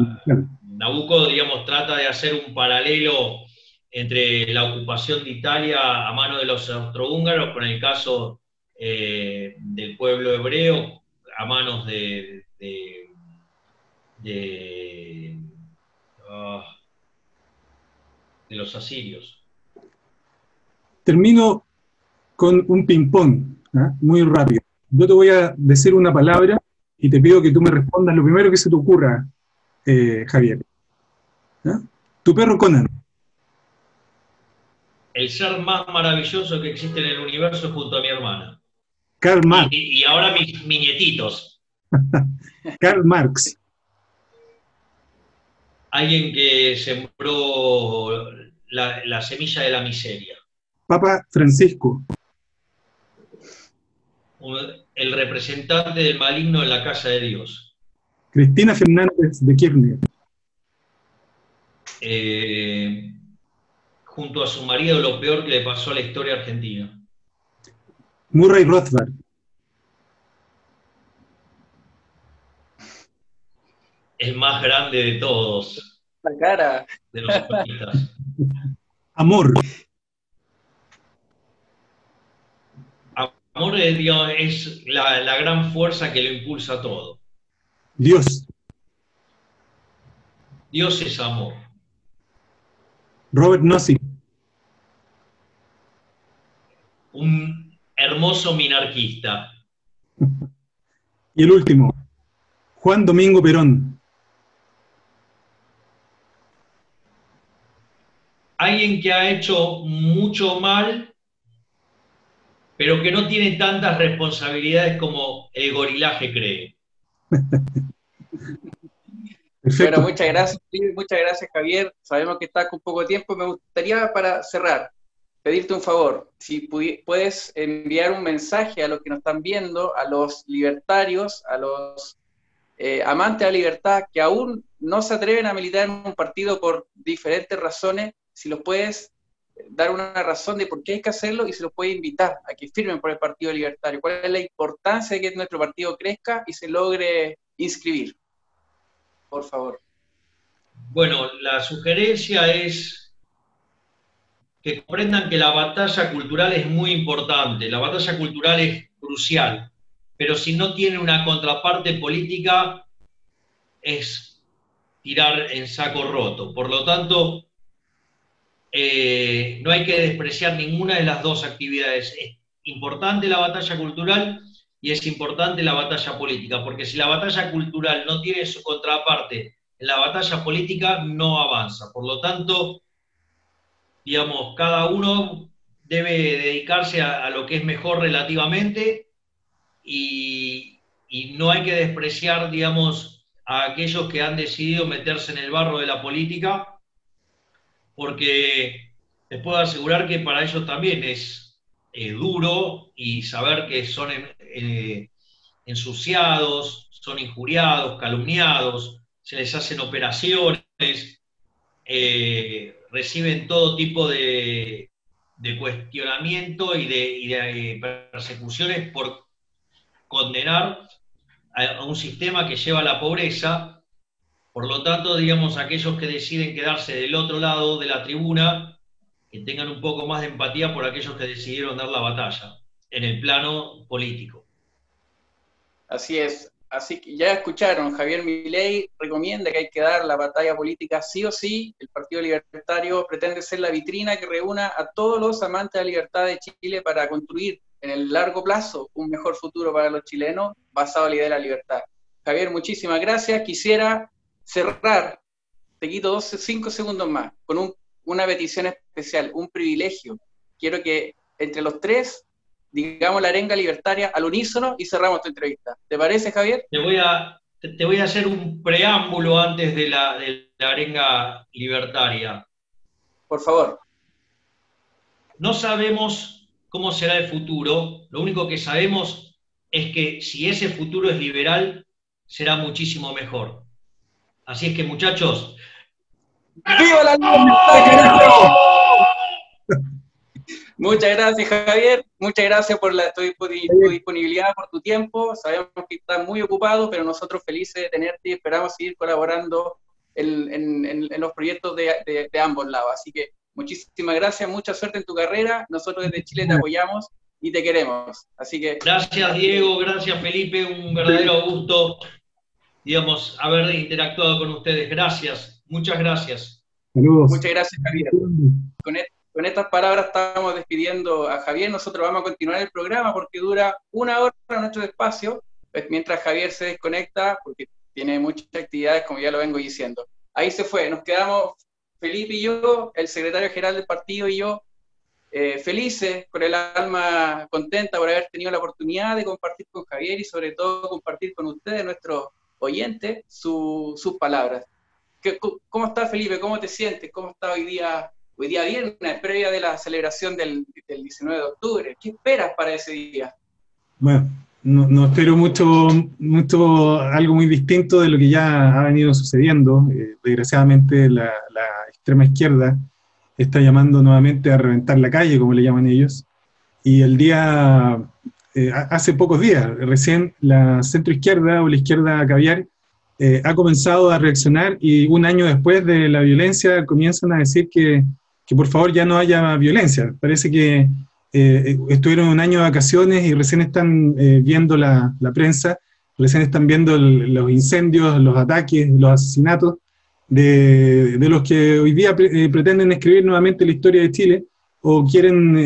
Nabucco, digamos, trata de hacer un paralelo entre la ocupación de Italia a mano de los austrohúngaros con el caso eh, del pueblo hebreo a manos de, de, ah, los asirios. Termino con un ping-pong. ¿ah? muy rápido. Yo te voy a decir una palabra y te pido que tú me respondas lo primero que se te ocurra, eh, Javier. ¿Ah? Tu perro Conan. El ser más maravilloso que existe en el universo junto a mi hermana. Karl Marx. Y, ahora mis, nietitos. Karl Marx. Alguien que sembró la semilla de la miseria. Papa Francisco el representante del maligno en la casa de Dios. Cristina Fernández de Kirchner. Eh, junto a su marido, lo peor que le pasó a la historia argentina. Murray Rothbard. El más grande de todos. La cara. De los Amor. amor de Dios es la, gran fuerza que lo impulsa todo. Dios. Dios es amor. Robert Nossi. Un hermoso minarquista. Y el último, Juan Domingo Perón. Alguien que ha hecho mucho mal pero que no tiene tantas responsabilidades como el gorilaje cree. Bueno, muchas gracias, muchas gracias Javier. Sabemos que estás con poco tiempo. Me gustaría para cerrar pedirte un favor. Si puedes enviar un mensaje a los que nos están viendo, a los libertarios, a los eh, amantes de la libertad que aún no se atreven a militar en un partido por diferentes razones, si los puedes dar una razón de por qué hay que hacerlo y se los puede invitar a que firmen por el Partido Libertario. ¿Cuál es la importancia de que nuestro partido crezca y se logre inscribir? Por favor. Bueno, la sugerencia es que comprendan que la batalla cultural es muy importante, la batalla cultural es crucial, pero si no tiene una contraparte política es tirar en saco roto. Por lo tanto, eh, no hay que despreciar ninguna de las dos actividades. Es importante la batalla cultural y es importante la batalla política, porque si la batalla cultural no tiene su contraparte la batalla política, no avanza. Por lo tanto, digamos, cada uno debe dedicarse a, lo que es mejor relativamente y, y no hay que despreciar, digamos, a aquellos que han decidido meterse en el barro de la política porque les puedo asegurar que para ellos también es eh, duro y saber que son eh, ensuciados, son injuriados, calumniados, se les hacen operaciones, eh, reciben todo tipo de, cuestionamiento y de, persecuciones por condenar a un sistema que lleva a la pobreza por lo tanto, digamos, aquellos que deciden quedarse del otro lado de la tribuna, que tengan un poco más de empatía por aquellos que decidieron dar la batalla en el plano político. Así es. Así que ya escucharon, Javier Milei recomienda que hay que dar la batalla política sí o sí. El Partido Libertario pretende ser la vitrina que reúna a todos los amantes de la libertad de Chile para construir en el largo plazo un mejor futuro para los chilenos basado en la idea de la libertad. Javier, muchísimas gracias. Quisiera cerrar, te quito dos, cinco segundos más, con una petición especial, un privilegio. Quiero que entre los tres digamos la arenga libertaria al unísono y cerramos tu entrevista. ¿Te parece, Javier? Te voy a, te voy a hacer un preámbulo antes de la, de la arenga libertaria. Por favor. No sabemos cómo será el futuro, lo único que sabemos es que si ese futuro es liberal, será muchísimo mejor. Así es que, muchachos. ¡Viva la libertad! Muchas gracias, Javier. Muchas gracias por la, tu, disponibilidad, por tu tiempo. Sabemos que estás muy ocupado, pero nosotros felices de tenerte y esperamos seguir colaborando en, los proyectos de, ambos lados. Así que muchísimas gracias, mucha suerte en tu carrera. Nosotros desde Chile te apoyamos y te queremos. Así que. Gracias, Diego. Gracias, Felipe. Un verdadero gusto digamos, haber interactuado con ustedes. Gracias, muchas gracias. Muchas gracias, Javier. Con esto con estas palabras estamos despidiendo a Javier. Nosotros vamos a continuar el programa porque dura una hora nuestro espacio, pues, mientras Javier se desconecta, porque tiene muchas actividades, como ya lo vengo diciendo. Ahí se fue, nos quedamos Felipe y yo, el secretario general del partido y yo, eh, felices, con el alma contenta por haber tenido la oportunidad de compartir con Javier y sobre todo compartir con ustedes, nuestros oyentes, sus palabras. ¿Cómo estás, Felipe? ¿Cómo te sientes? ¿Cómo está hoy día hoy día viernes, previa de la celebración del, 19 de octubre. ¿Qué esperas para ese día? Bueno, no, espero mucho, mucho, algo muy distinto de lo que ya ha venido sucediendo. Eh, desgraciadamente la, extrema izquierda está llamando nuevamente a reventar la calle, como le llaman ellos. Y el día, eh, hace pocos días, recién la centro izquierda o la izquierda caviar eh, ha comenzado a reaccionar y un año después de la violencia comienzan a decir que que por favor ya no haya violencia. Parece que eh, estuvieron un año de vacaciones y recién están viendo la, prensa, recién están viendo los incendios, los ataques, los asesinatos de, los que hoy día pretenden escribir nuevamente la historia de Chile o quieren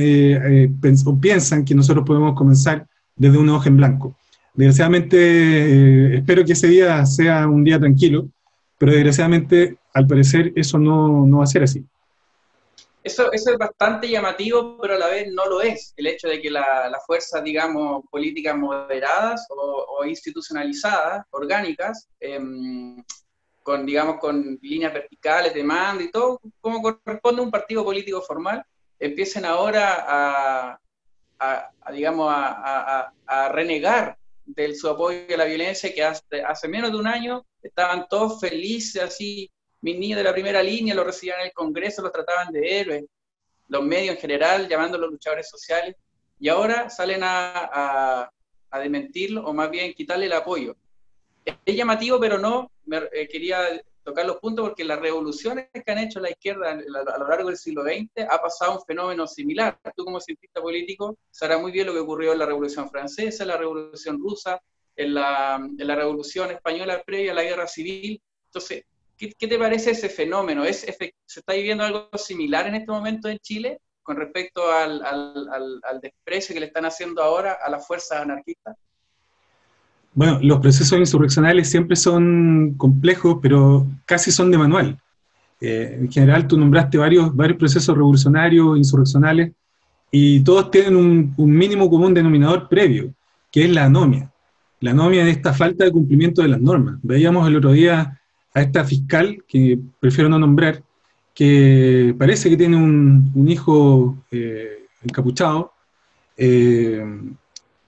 o piensan que nosotros podemos comenzar desde una hoja en blanco. Desgraciadamente, espero que ese día sea un día tranquilo, pero desgraciadamente, al parecer, eso no, no va a ser así. Eso, eso es bastante llamativo, pero a la vez no lo es. El hecho de que las la fuerzas, digamos, políticas moderadas o, institucionalizadas, orgánicas, em, con, digamos, con líneas verticales de mando y todo, como corresponde a un partido político formal, empiecen ahora a, digamos, a, renegar de su apoyo a la violencia que hace, hace menos de un año estaban todos felices así mis niños de la primera línea los recibían en el Congreso, los trataban de héroes, los medios en general, llamándolos luchadores sociales, y ahora salen a, a, a desmentirlo, o más bien quitarle el apoyo. Es llamativo, pero no, eh, quería tocar los puntos porque las revoluciones que han hecho la izquierda a lo largo del siglo XX ha pasado un fenómeno similar. Tú como cientista político sabrás muy bien lo que ocurrió en la Revolución Francesa, en la Revolución Rusa, en la, Revolución Española previa a la Guerra Civil. Entonces, ¿Qué, te parece ese fenómeno? ¿Es, ¿Se está viviendo algo similar en este momento en Chile con respecto al, desprecio que le están haciendo ahora a las fuerzas anarquistas? Bueno, los procesos insurreccionales siempre son complejos, pero casi son de manual. Eh, en general, tú nombraste varios, varios procesos revolucionarios, insurreccionales, y todos tienen un, mínimo común denominador previo, que es la anomia. La anomia es esta falta de cumplimiento de las normas. Veíamos el otro día a esta fiscal, que prefiero no nombrar, que parece que tiene un, hijo eh, encapuchado, eh,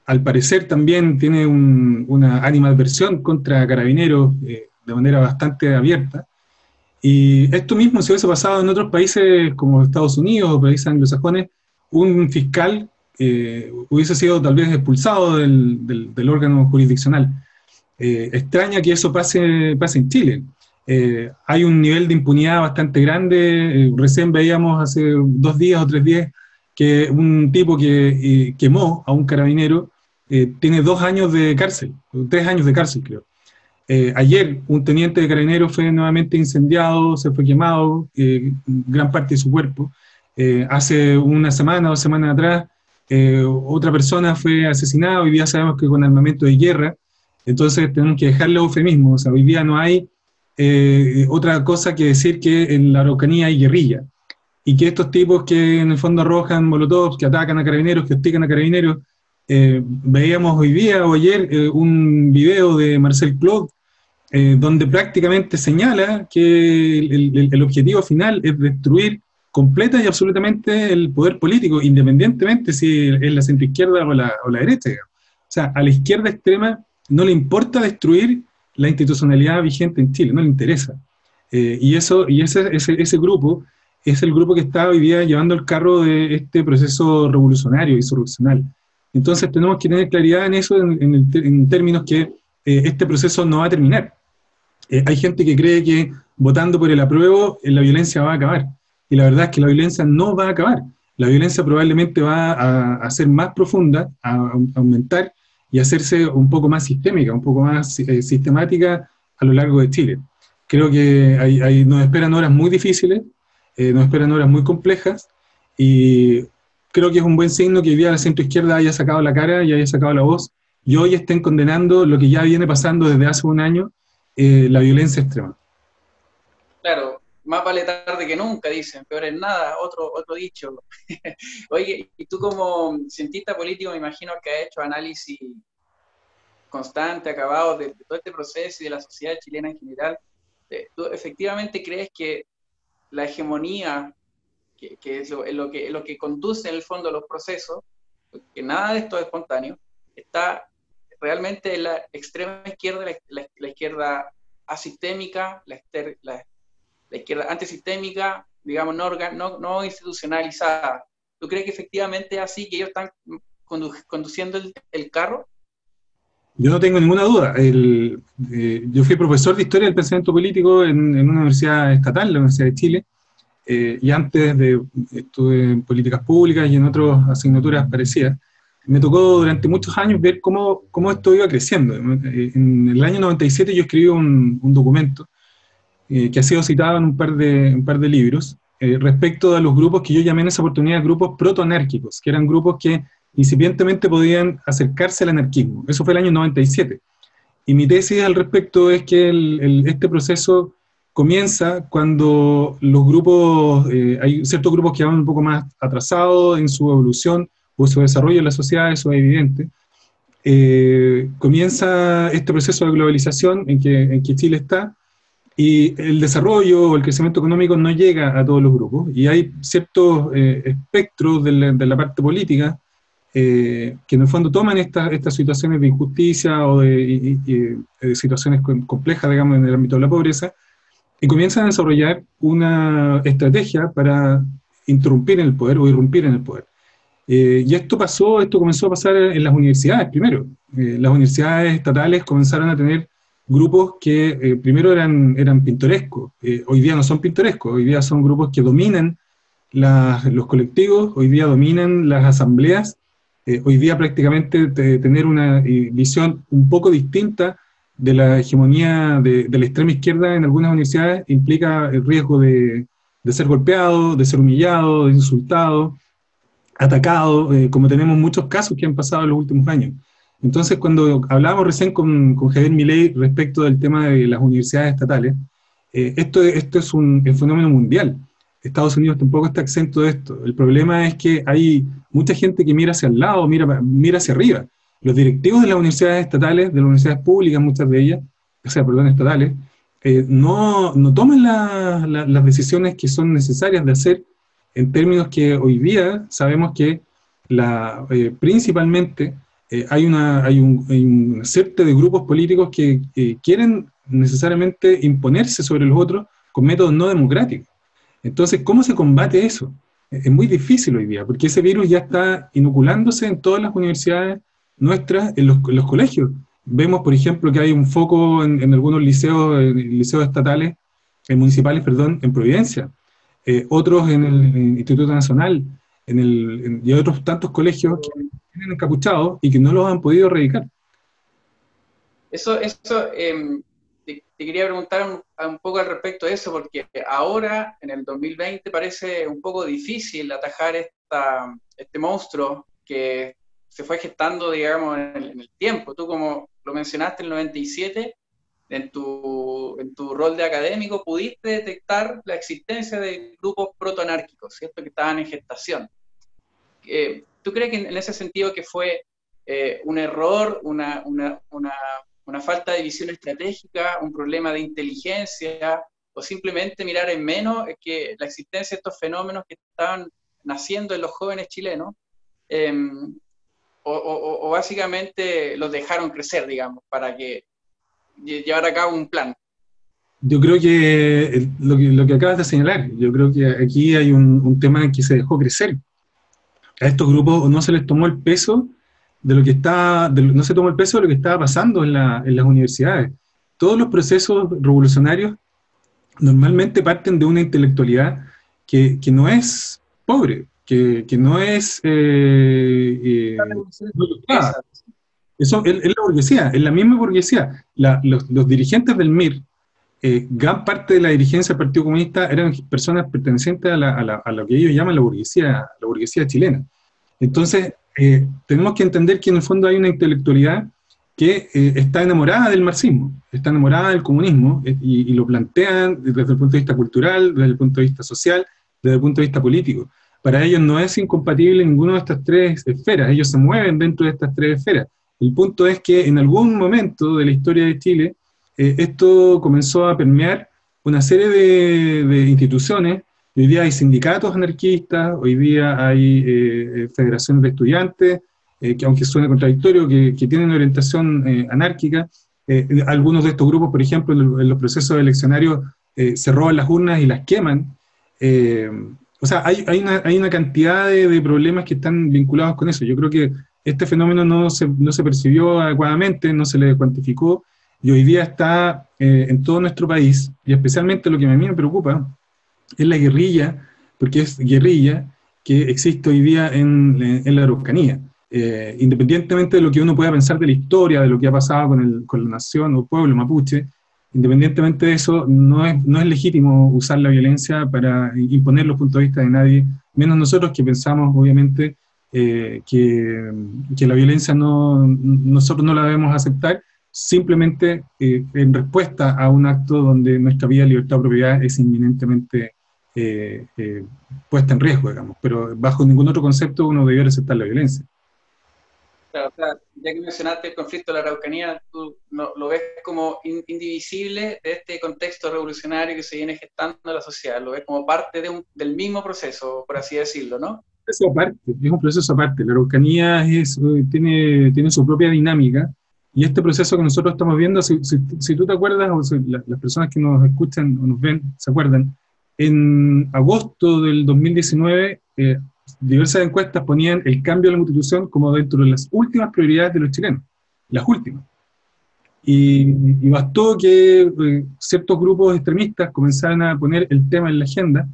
al parecer también tiene una animadversión contra carabineros eh, de manera bastante abierta. Y esto mismo se hubiese pasado en otros países como Estados Unidos o países anglosajones, un fiscal hubiese sido tal vez expulsado del, órgano jurisdiccional. Eh, extraña que eso pase, pase en Chile. Eh, hay un nivel de impunidad bastante grande. Eh, recién veíamos hace dos días o tres días que un tipo que quemó a un carabinero tiene dos años de cárcel, tres años de cárcel creo. ayer un teniente de carabinero fue nuevamente incendiado, se fue quemado, gran parte de su cuerpo. hace una semana dos semanas atrás, otra persona fue asesinada, hoy día sabemos que con armamento de guerra, entonces tenemos que dejarle eufemismo, o sea, hoy día no hay eh, otra cosa que decir que en la Araucanía hay guerrilla, y que estos tipos que en el fondo arrojan molotovs, que atacan a carabineros, que hostigan a carabineros, eh, veíamos hoy día o ayer eh, un video de Marcel Claude, donde prácticamente señala que el, objetivo final es destruir completa y absolutamente el poder político, independientemente si es la centroizquierda o la, o la derecha. O sea, a la izquierda extrema no le importa destruir la institucionalidad vigente en Chile, no le interesa. Eh, y eso, y ese, ese, ese, grupo es el grupo que está hoy día llevando el carro de este proceso revolucionario, insurreccional. Entonces tenemos que tener claridad en eso, en, términos que eh, este proceso no va a terminar. Eh, hay gente que cree que votando por el apruebo la violencia va a acabar. Y la verdad es que la violencia no va a acabar. La violencia probablemente va a, ser más profunda, a, aumentar, y hacerse un poco más sistémica, un poco más eh, sistemática a lo largo de Chile. Creo que nos esperan horas muy difíciles, eh, nos esperan horas muy complejas, Y creo que es un buen signo que hoy día la centro izquierda haya sacado la cara y haya sacado la voz y hoy estén condenando lo que ya viene pasando desde hace un año, eh, la violencia extrema. Claro, más vale tarde que nunca, dicen, peor es nada, otro, otro dicho. Oye, y tú como cientista político me imagino que has hecho análisis constante, acabado de, todo este proceso y de la sociedad chilena en general. Eh, ¿Tú efectivamente crees que la hegemonía, que, es lo, que, lo que conduce en el fondo los procesos, que nada de esto es espontáneo, está realmente en la extrema izquierda, la, izquierda asistémica, la, la, izquierda antisistémica, digamos, no, no, no, institucionalizada. ¿Tú crees que efectivamente es así, que ellos están conduciendo el, carro? Yo no tengo ninguna duda. El, eh, yo fui profesor de Historia del Pensamiento Político en, en una universidad estatal, la Universidad de Chile, eh, y antes de, estuve en políticas públicas y en otras asignaturas parecidas me tocó durante muchos años ver cómo, cómo esto iba creciendo. En el año 97 yo escribí un, un documento eh, que ha sido citado en un par de, un par de libros eh, respecto a los grupos que yo llamé en esa oportunidad grupos protoanárquicos, que eran grupos que incipientemente podían acercarse al anarquismo. Eso fue el año 97. Y mi tesis al respecto es que el, este proceso comienza cuando los grupos, eh, hay ciertos grupos que van un poco más atrasados en su evolución, o su desarrollo en la sociedad, eso es evidente, eh, comienza este proceso de globalización en que, en que Chile está y el desarrollo o el crecimiento económico no llega a todos los grupos y hay ciertos eh, espectros de la, de la, parte política eh, que en el fondo toman estas estas situaciones de injusticia o de, de, situaciones complejas, digamos, en el ámbito de la pobreza y comienzan a desarrollar una estrategia para interrumpir en el poder o irrumpir en el poder. Eh, y esto pasó, esto comenzó a pasar en las universidades primero. Eh, las universidades estatales comenzaron a tener grupos que eh, primero eran, eran pintorescos, hoy día no son pintorescos, hoy día son grupos que dominan los colectivos, hoy día dominan las asambleas, hoy día prácticamente tener una visión un poco distinta de la hegemonía de, la extrema izquierda en algunas universidades implica el riesgo de, ser golpeado, de ser humillado, de insultado, atacado, eh, como tenemos muchos casos que han pasado en los últimos años. Entonces, cuando hablábamos recién con, con Javier Milei respecto del tema de las universidades estatales, eh, esto es un, fenómeno mundial. Estados Unidos tampoco está exento de esto. El problema es que hay mucha gente que mira hacia el lado, mira, mira hacia arriba. Los directivos de las universidades estatales, de las universidades públicas, muchas de ellas, o sea, perdón, estatales, eh, no, no, toman las decisiones que son necesarias de hacer en términos que hoy día sabemos que la, eh, principalmente eh, hay, una, hay, un, hay de grupos políticos que quieren necesariamente imponerse sobre los otros con métodos no democráticos. Entonces, ¿cómo se combate eso? Es muy difícil hoy día, porque ese virus ya está inoculándose en todas las universidades nuestras, en los, colegios. Vemos, por ejemplo, que hay un foco en, algunos liceos, liceos estatales, en municipales, perdón, en Providencia. Eh, otros en el, Instituto Nacional, en el, y otros tantos colegios que tienen encapuchados y que no los han podido erradicar. Eso, eso em, te, quería preguntar un, poco al respecto de eso, porque ahora, en el 2020, parece un poco difícil atajar este monstruo que se fue gestando, digamos, en el, en tiempo. Tú, como lo mencionaste, en el 97 en tu, en rol de académico pudiste detectar la existencia de grupos protoanárquicos, ¿cierto? Que estaban en gestación. Eh, ¿Tú crees que en ese sentido que fue eh, un error, una, una, una, una, falta de visión estratégica, un problema de inteligencia, o simplemente mirar en menos que la existencia de estos fenómenos que estaban naciendo en los jóvenes chilenos, em, o, o, o, básicamente los dejaron crecer, digamos, para que llevar a cabo un plan. Yo creo que lo, que lo que acabas de señalar, yo creo que aquí hay un, un tema que se dejó crecer. A estos grupos no se les tomó el peso de lo que está, no se tomó el peso de lo que estaba pasando en, la, en las universidades. Todos los procesos revolucionarios normalmente parten de una intelectualidad que, que no es pobre, que, que no es eh, eh, eso es, la burguesía, es la misma burguesía. los, dirigentes del MIR eh, gran parte de la dirigencia del Partido Comunista eran personas pertenecientes a, lo que ellos llaman la burguesía, la burguesía chilena. Entonces, eh, tenemos que entender que en el fondo hay una intelectualidad que eh, está enamorada del marxismo, está enamorada del comunismo y, y, lo plantean desde el punto de vista cultural, desde el punto de vista social, desde el punto de vista político. Para ellos no es incompatible ninguna de estas tres esferas, ellos se mueven dentro de estas tres esferas. El punto es que en algún momento de la historia de Chile, eh, esto comenzó a permear una serie de, instituciones. Hoy día hay sindicatos anarquistas, hoy día hay eh, eh, federaciones de estudiantes, que aunque suene contradictorio, que, tienen orientación anárquica. algunos de estos grupos, por ejemplo, en, los procesos eleccionarios se roban las urnas y las queman. o sea, hay, una, cantidad de, de, problemas que están vinculados con eso. Yo creo que este fenómeno no se, no se percibió adecuadamente, no se le cuantificó, y hoy día está eh, en todo nuestro país, y especialmente lo que a mí me preocupa es la guerrilla, porque es guerrilla que existe hoy día en, en la Araucanía. Eh, independientemente de lo que uno pueda pensar de la historia, de lo que ha pasado con, el, con la nación o pueblo mapuche, independientemente de eso, no es, no es legítimo usar la violencia para imponer los puntos de vista de nadie, menos nosotros que pensamos, obviamente, eh, que, que, la violencia no, nosotros no la debemos aceptar simplemente eh, en respuesta a un acto donde nuestra vida, libertad o propiedad es inminentemente eh, eh, puesta en riesgo, digamos, pero bajo ningún otro concepto uno debiera aceptar la violencia. Claro, o sea, ya que mencionaste el conflicto de la Araucanía, tú lo ves como indivisible de este contexto revolucionario que se viene gestando en la sociedad, lo ves como parte de un, del mismo proceso, por así decirlo, ¿no? Es, aparte, es un proceso aparte, la Araucanía es, tiene, tiene su propia dinámica, y este proceso que nosotros estamos viendo, si, si, tú te acuerdas, o si las personas que nos escuchan o nos ven se acuerdan, en agosto del 2019, eh, diversas encuestas ponían el cambio de la constitución como dentro de las últimas prioridades de los chilenos, las últimas. Y, bastó que eh, ciertos grupos extremistas comenzaran a poner el tema en la agenda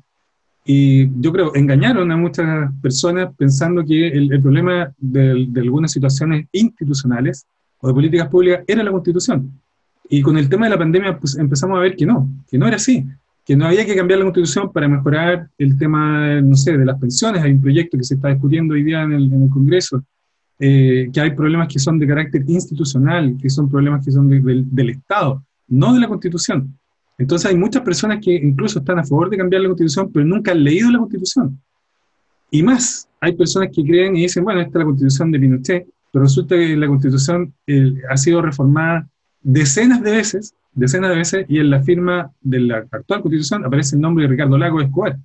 y yo creo, engañaron a muchas personas pensando que el, el problema de, de, algunas situaciones institucionales o de políticas públicas era la constitución. Y con el tema de la pandemia pues, empezamos a ver que no, que no era así, que no había que cambiar la constitución para mejorar el tema, no sé, de las pensiones. Hay un proyecto que se está discutiendo hoy día en el, Congreso, eh, que hay problemas que son de carácter institucional, que son problemas que son del Estado, no de la constitución. Entonces hay muchas personas que incluso están a favor de cambiar la constitución, pero nunca han leído la constitución. Y más, hay personas que creen y dicen, bueno, esta es la constitución de Pinochet, pero resulta que la Constitución eh, ha sido reformada decenas de veces, decenas de veces, y en la firma de la actual Constitución aparece el nombre de Ricardo Lago Escobar,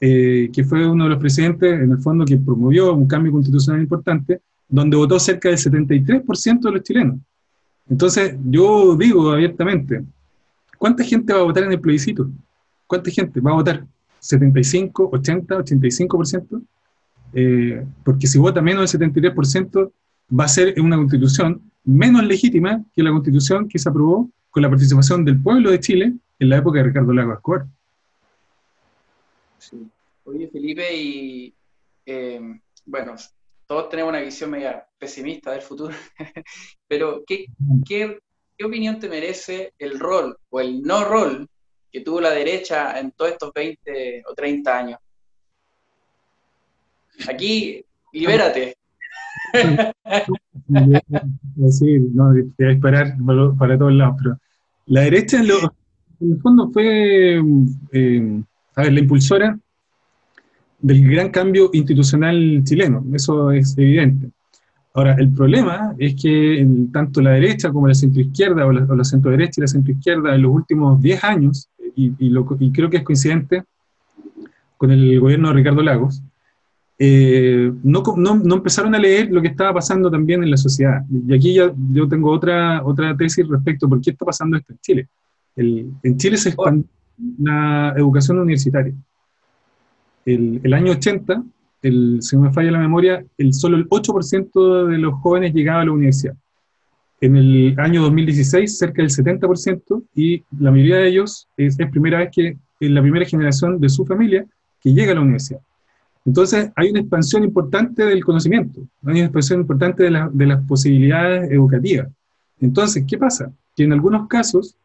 eh, que fue uno de los presidentes, en el fondo, que promovió un cambio constitucional importante, donde votó cerca del 73% de los chilenos. Entonces, yo digo abiertamente, ¿cuánta gente va a votar en el plebiscito? ¿Cuánta gente va a votar? ¿75, 80, 85%? Eh, porque si vota menos del 73%, va a ser una constitución menos legítima que la constitución que se aprobó con la participación del pueblo de Chile en la época de Ricardo Lagos Escobar. Sí. Oye, Felipe, y eh, bueno, todos tenemos una visión media pesimista del futuro, pero ¿qué, ¿qué, qué, opinión te merece el rol o el no rol que tuvo la derecha en todos estos 20 o 30 años? Aquí, libérate, sí, no, voy a esperar para, todos lados, pero la derecha en, el fondo fue, eh, a ver, la impulsora del gran cambio institucional chileno, eso es evidente. Ahora, el problema es que tanto la derecha como la centroizquierda, o la, o la centroderecha y la centroizquierda, en los últimos 10 años, y, y creo que es coincidente con el gobierno de Ricardo Lagos, eh, no, no, no, empezaron a leer lo que estaba pasando también en la sociedad. Y aquí ya yo tengo otra, otra tesis respecto a por qué está pasando esto en Chile. El, en Chile se expandió la educación universitaria. El, el año 80, el, si no me falla la memoria, el, solo el 8% de los jóvenes llegaba a la universidad. En el año 2016, cerca del 70%, y la mayoría de ellos es, es primera vez que es la primera generación de su familia que llega a la universidad. Entonces, hay una expansión importante del conocimiento, hay una expansión importante de, las posibilidades educativas. Entonces, ¿qué pasa? Que en algunos casos,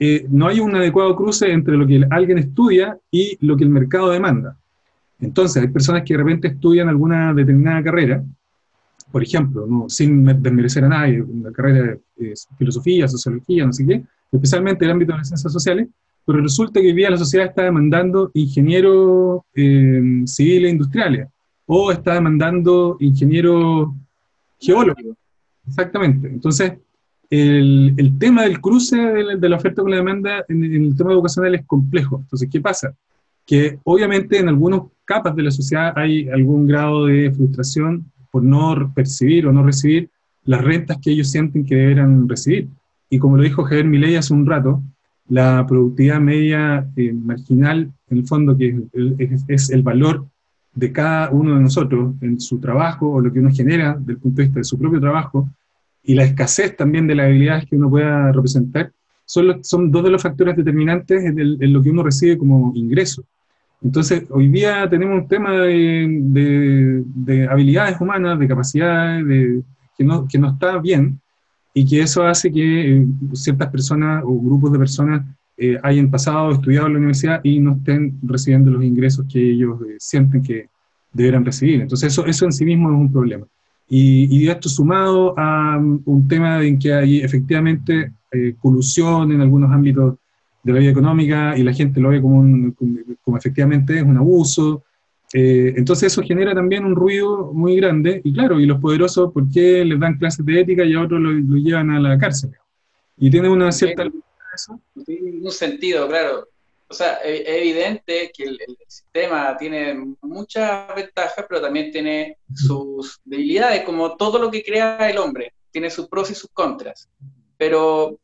eh, no hay un adecuado cruce entre lo que alguien estudia y lo que el mercado demanda. Entonces, hay personas que de repente estudian alguna determinada carrera, por ejemplo, sin desmerecer a nadie, una carrera de filosofía, sociología, no sé qué, especialmente el ámbito de las ciencias sociales, pero resulta que hoy día la sociedad está demandando ingenieros eh, civiles industriales, o está demandando ingenieros geólogos. Exactamente. Entonces, el, el tema del cruce de la, oferta con la demanda en, el tema educacional es complejo. Entonces, ¿qué pasa? Que obviamente en algunas capas de la sociedad hay algún grado de frustración por no percibir o no recibir las rentas que ellos sienten que deberán recibir. Y como lo dijo Javier Milei hace un rato, la productividad media eh, marginal, en el fondo, que es, el valor de cada uno de nosotros en su trabajo o lo que uno genera desde el punto de vista de su propio trabajo, y la escasez también de las habilidades que uno pueda representar, son, dos de los factores determinantes en, lo que uno recibe como ingreso. Entonces, hoy día tenemos un tema de, de, habilidades humanas, de capacidades, de, que, no, que no está bien, y que eso hace que eh, ciertas personas o grupos de personas eh, hayan pasado, estudiado en la universidad y no estén recibiendo los ingresos que ellos eh, sienten que deberán recibir. Entonces eso, eso en sí mismo es un problema. Y, y esto sumado a um, un tema en que hay efectivamente colusión en algunos ámbitos de la vida económica y la gente lo ve como, un, como efectivamente es un abuso, eh, entonces eso genera también un ruido muy grande, y claro, y los poderosos, ¿por qué les dan clases de ética y a otros lo, llevan a la cárcel? Y tiene una cierta... Tiene un sentido, claro. O sea, es evidente que el, sistema tiene muchas ventajas, pero también tiene sus debilidades, como todo lo que crea el hombre, tiene sus pros y sus contras. Pero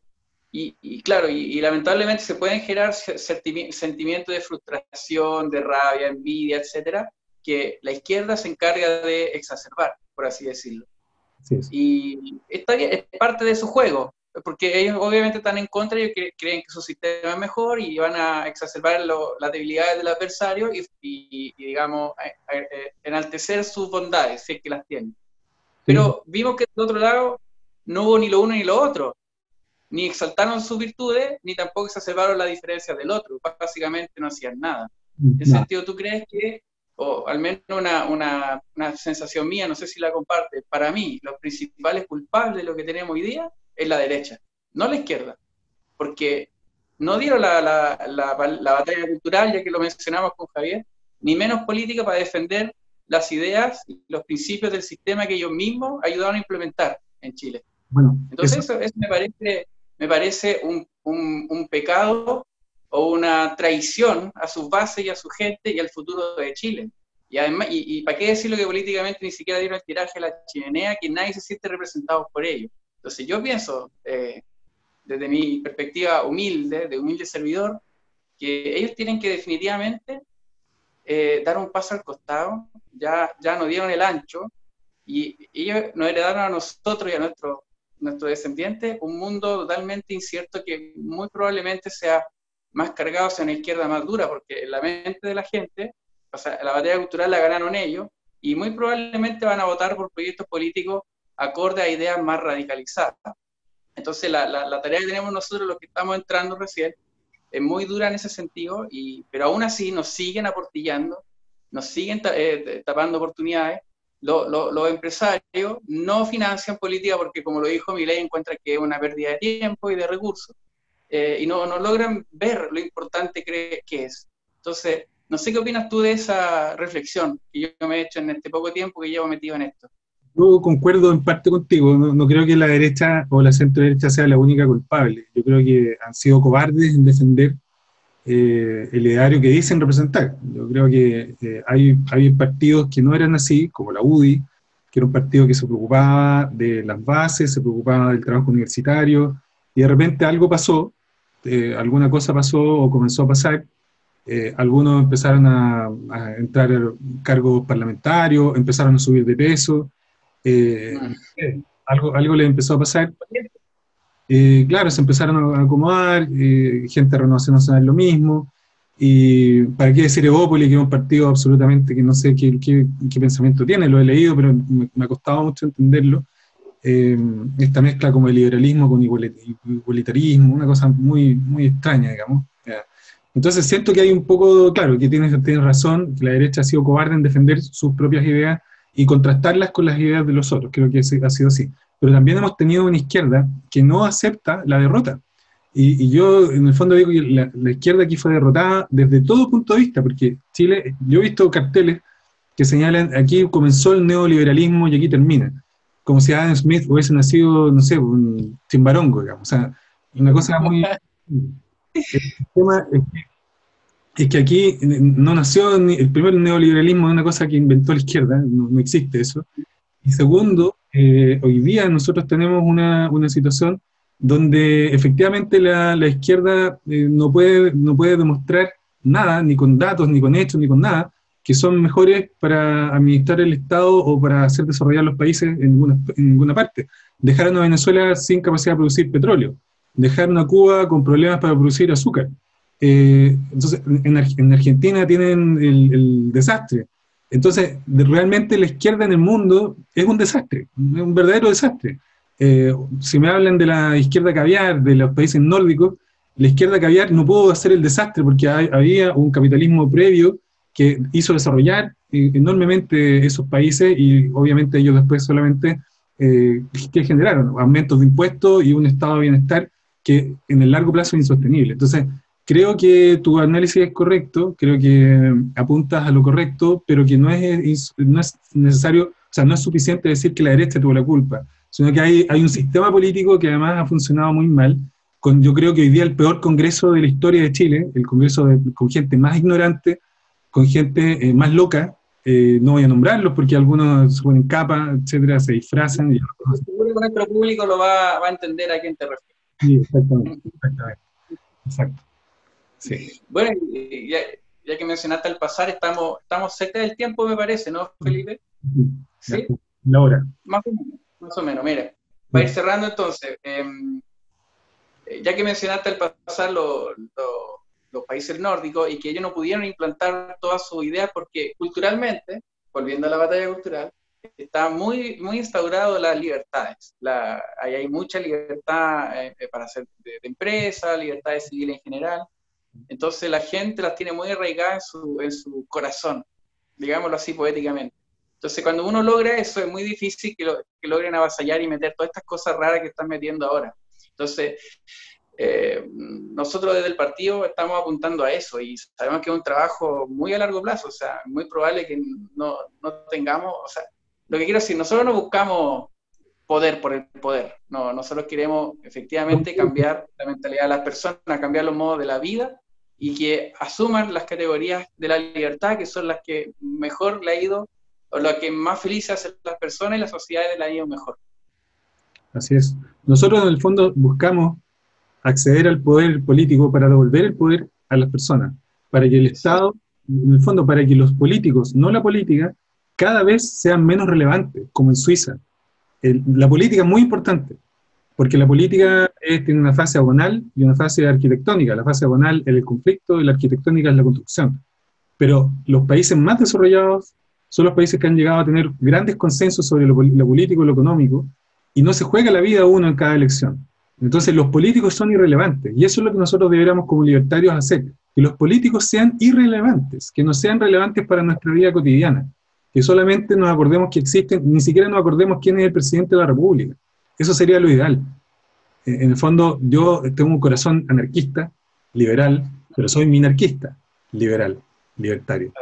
y, claro, y, lamentablemente se pueden generar sentimientos de frustración, de rabia, envidia, etcétera, que la izquierda se encarga de exacerbar, por así decirlo. Y está bien, es parte de su juego, porque ellos obviamente están en contra y creen que su sistema es mejor y van a exacerbar las debilidades del adversario y, digamos, enaltecer sus bondades, si es que las tienen. Pero vimos que del otro lado no hubo ni lo uno ni lo otro ni exaltaron sus virtudes, ni tampoco exacerbaron la diferencia del otro. Básicamente no hacían nada. En ese sentido, ¿tú crees que, o al menos una, una, una, sensación mía, no sé si la comparte, para mí los principales culpables de lo que tenemos hoy día es la derecha, no la izquierda? Porque no dieron la, la, la, batalla cultural, ya que lo mencionamos con Javier, ni menos política para defender las ideas y los principios del sistema que ellos mismos ayudaron a implementar en Chile. Bueno, Entonces, eso, eso, me parece me parece un, un, pecado o una traición a sus bases y a su gente y al futuro de Chile. Y además, y, para qué decirlo que políticamente ni siquiera dieron el tiraje a la chimenea, que nadie se siente representado por ello. Entonces yo pienso, eh, desde mi perspectiva humilde, de humilde servidor, que ellos tienen que definitivamente eh, dar un paso al costado, ya, ya nos dieron el ancho, y ellos nos heredaron a nosotros y a nuestros nuestro descendiente, un mundo totalmente incierto que muy probablemente sea más cargado hacia una izquierda más dura, porque en la mente de la gente, o sea, la batalla cultural la ganaron ellos, y muy probablemente van a votar por proyectos políticos acorde a ideas más radicalizadas. Entonces, la, la, tarea que tenemos nosotros, los que estamos entrando recién, es muy dura en ese sentido, y, pero aún así nos siguen aportillando, nos siguen eh, tapando oportunidades, los empresarios no financian política porque, como lo dijo Milei, encuentra que es una pérdida de tiempo y de recursos. Eh, y no, no, logran ver lo importante que, que es. Entonces, no sé qué opinas tú de esa reflexión que yo me he hecho en este poco tiempo que llevo metido en esto. Yo concuerdo en parte contigo, no, no creo que la derecha o la centro derecha sea la única culpable. Yo creo que han sido cobardes en defender eh, el ideario que dicen representar. Yo creo que eh, hay, hay partidos que no eran así, como la UDI, que era un partido que se preocupaba de las bases, se preocupaba del trabajo universitario, y de repente algo pasó, eh, alguna cosa pasó o comenzó a pasar, algunos empezaron a, a, entrar en cargos parlamentarios, empezaron a subir de peso, mm. algo, algo les empezó a pasar, eh, claro, se empezaron a acomodar, eh, gente de Renovación Nacional lo mismo, y para qué decir Evópolis, que es un partido absolutamente que no sé qué, qué, pensamiento tiene, lo he leído, pero me, ha costado mucho entenderlo. eh, esta mezcla como de liberalismo con igualitarismo, una cosa muy, muy extraña, digamos. Entonces siento que hay un poco, claro, que tienes, tienes razón, que la derecha ha sido cobarde en defender sus propias ideas y contrastarlas con las ideas de los otros, creo que ha sido así. Pero también hemos tenido una izquierda que no acepta la derrota. Y, yo, en el fondo, digo que la, la, izquierda aquí fue derrotada desde todo punto de vista, porque Chile, yo he visto carteles que señalan, aquí comenzó el neoliberalismo y aquí termina como si Adam Smith hubiese nacido, no sé, un chimbarongo, digamos. O sea, una cosa muy... El tema es que, aquí no nació el primer neoliberalismo, es una cosa que inventó la izquierda, no, existe eso. Y segundo, eh, hoy día nosotros tenemos una, una situación donde efectivamente la, la izquierda eh, no, puede, no puede demostrar nada, ni con datos, ni con hechos, ni con nada, que son mejores para administrar el Estado o para hacer desarrollar los países en ninguna, en ninguna parte. Dejar a Venezuela sin capacidad de producir petróleo, dejar a Cuba con problemas para producir azúcar. Eh, entonces, en, Argentina tienen el, desastre. Entonces, realmente la izquierda en el mundo es un desastre, es un verdadero desastre. Eh, si me hablan de la izquierda caviar, de los países nórdicos, la izquierda caviar no pudo hacer el desastre porque había un capitalismo previo que hizo desarrollar eh, enormemente esos países y obviamente ellos después solamente eh, que generaron aumentos de impuestos y un estado de bienestar que en el largo plazo es insostenible. Entonces, creo que tu análisis es correcto, creo que apuntas a lo correcto, pero que no es, no es necesario, o sea, no es suficiente decir que la derecha tuvo la culpa, sino que hay, hay un sistema político que además ha funcionado muy mal, con yo creo que hoy día el peor congreso de la historia de Chile, el congreso con gente más ignorante, con gente eh, más loca, eh, no voy a nombrarlos porque algunos se ponen capa, etcétera, se disfrazan. Y... Seguro que nuestro público lo va, va, a entender a quién te refieres. Sí, exactamente, exactamente. Exacto. Sí. Bueno, ya, ya, que mencionaste el pasar, estamos, estamos cerca del tiempo, me parece, ¿no, Felipe? Sí. La hora. Más o menos, más o menos. Mira, para ir cerrando entonces, em, eh, ya que mencionaste el pasar, lo, lo los países nórdicos y que ellos no pudieron implantar todas sus ideas porque culturalmente, volviendo a la batalla cultural, está muy, muy instaurado las libertades. La, ahí hay mucha libertad eh, eh, para hacer de, empresa, libertad civil en general. Entonces la gente las tiene muy arraigadas en su, corazón, digámoslo así poéticamente. Entonces cuando uno logra eso es muy difícil que, que logren avasallar y meter todas estas cosas raras que están metiendo ahora. Entonces, eh, nosotros desde el partido estamos apuntando a eso y sabemos que es un trabajo muy a largo plazo, o sea, muy probable que no, no tengamos, o sea, lo que quiero decir, nosotros no buscamos poder por el poder, no, nosotros queremos efectivamente cambiar la mentalidad de las personas, cambiar los modos de la vida y que asuman las categorías de la libertad, que son las que mejor le ha ido, o las que más felices hacen las personas y las sociedades le ha ido mejor. Así es. Nosotros en el fondo buscamos acceder al poder político para devolver el poder a las personas, para que el Estado, en el fondo, para que los políticos, no la política, cada vez sean menos relevantes, como en Suiza. la política es muy importante, porque la política tiene una fase agonal y una fase arquitectónica. La fase agonal es el conflicto y la arquitectónica es la construcción. Pero los países más desarrollados son los países que han llegado a tener grandes consensos sobre lo, político y lo económico, y no se juega la vida uno en cada elección. Entonces los políticos son irrelevantes y eso es lo que nosotros deberíamos como libertarios hacer, que los políticos sean irrelevantes, que no sean relevantes para nuestra vida cotidiana, que solamente nos acordemos que existen, ni siquiera nos acordemos quién es el presidente de la República. Eso sería lo ideal. En el fondo yo tengo un corazón anarquista, liberal, pero soy minarquista, liberal, libertario.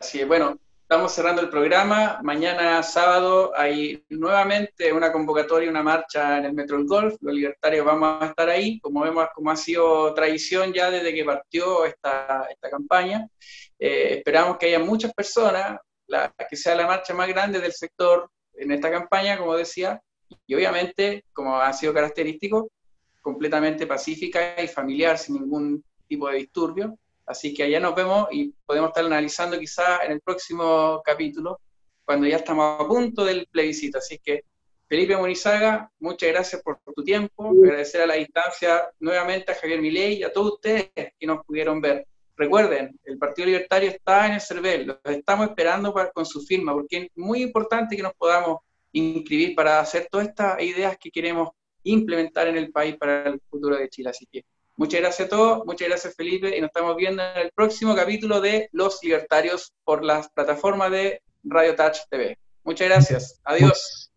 Así es, bueno, Estamos cerrando el programa. Mañana sábado hay nuevamente una convocatoria, una marcha en el Metro del Golf. Los libertarios vamos a estar ahí, como vemos, como ha sido tradición ya desde que partió esta, esta campaña. Eh, esperamos que haya muchas personas, la, que sea la marcha más grande del sector en esta campaña, como decía, y obviamente, como ha sido característico, completamente pacífica y familiar, sin ningún tipo de disturbio. Así que allá nos vemos y podemos estar analizando quizás en el próximo capítulo, cuando ya estamos a punto del plebiscito. Así que, Felipe Monizaga, muchas gracias por tu tiempo. Agradecer a la distancia nuevamente a Javier Milei y a todos ustedes que nos pudieron ver. Recuerden, el Partido Libertario está en el CERVEL, lo estamos esperando para, con su firma, porque es muy importante que nos podamos inscribir para hacer todas estas ideas que queremos implementar en el país para el futuro de Chile. Así que muchas gracias a todos, muchas gracias Felipe y nos estamos viendo en el próximo capítulo de Los Libertarios por las plataformas de Radio Touch TV. Muchas gracias. Adiós.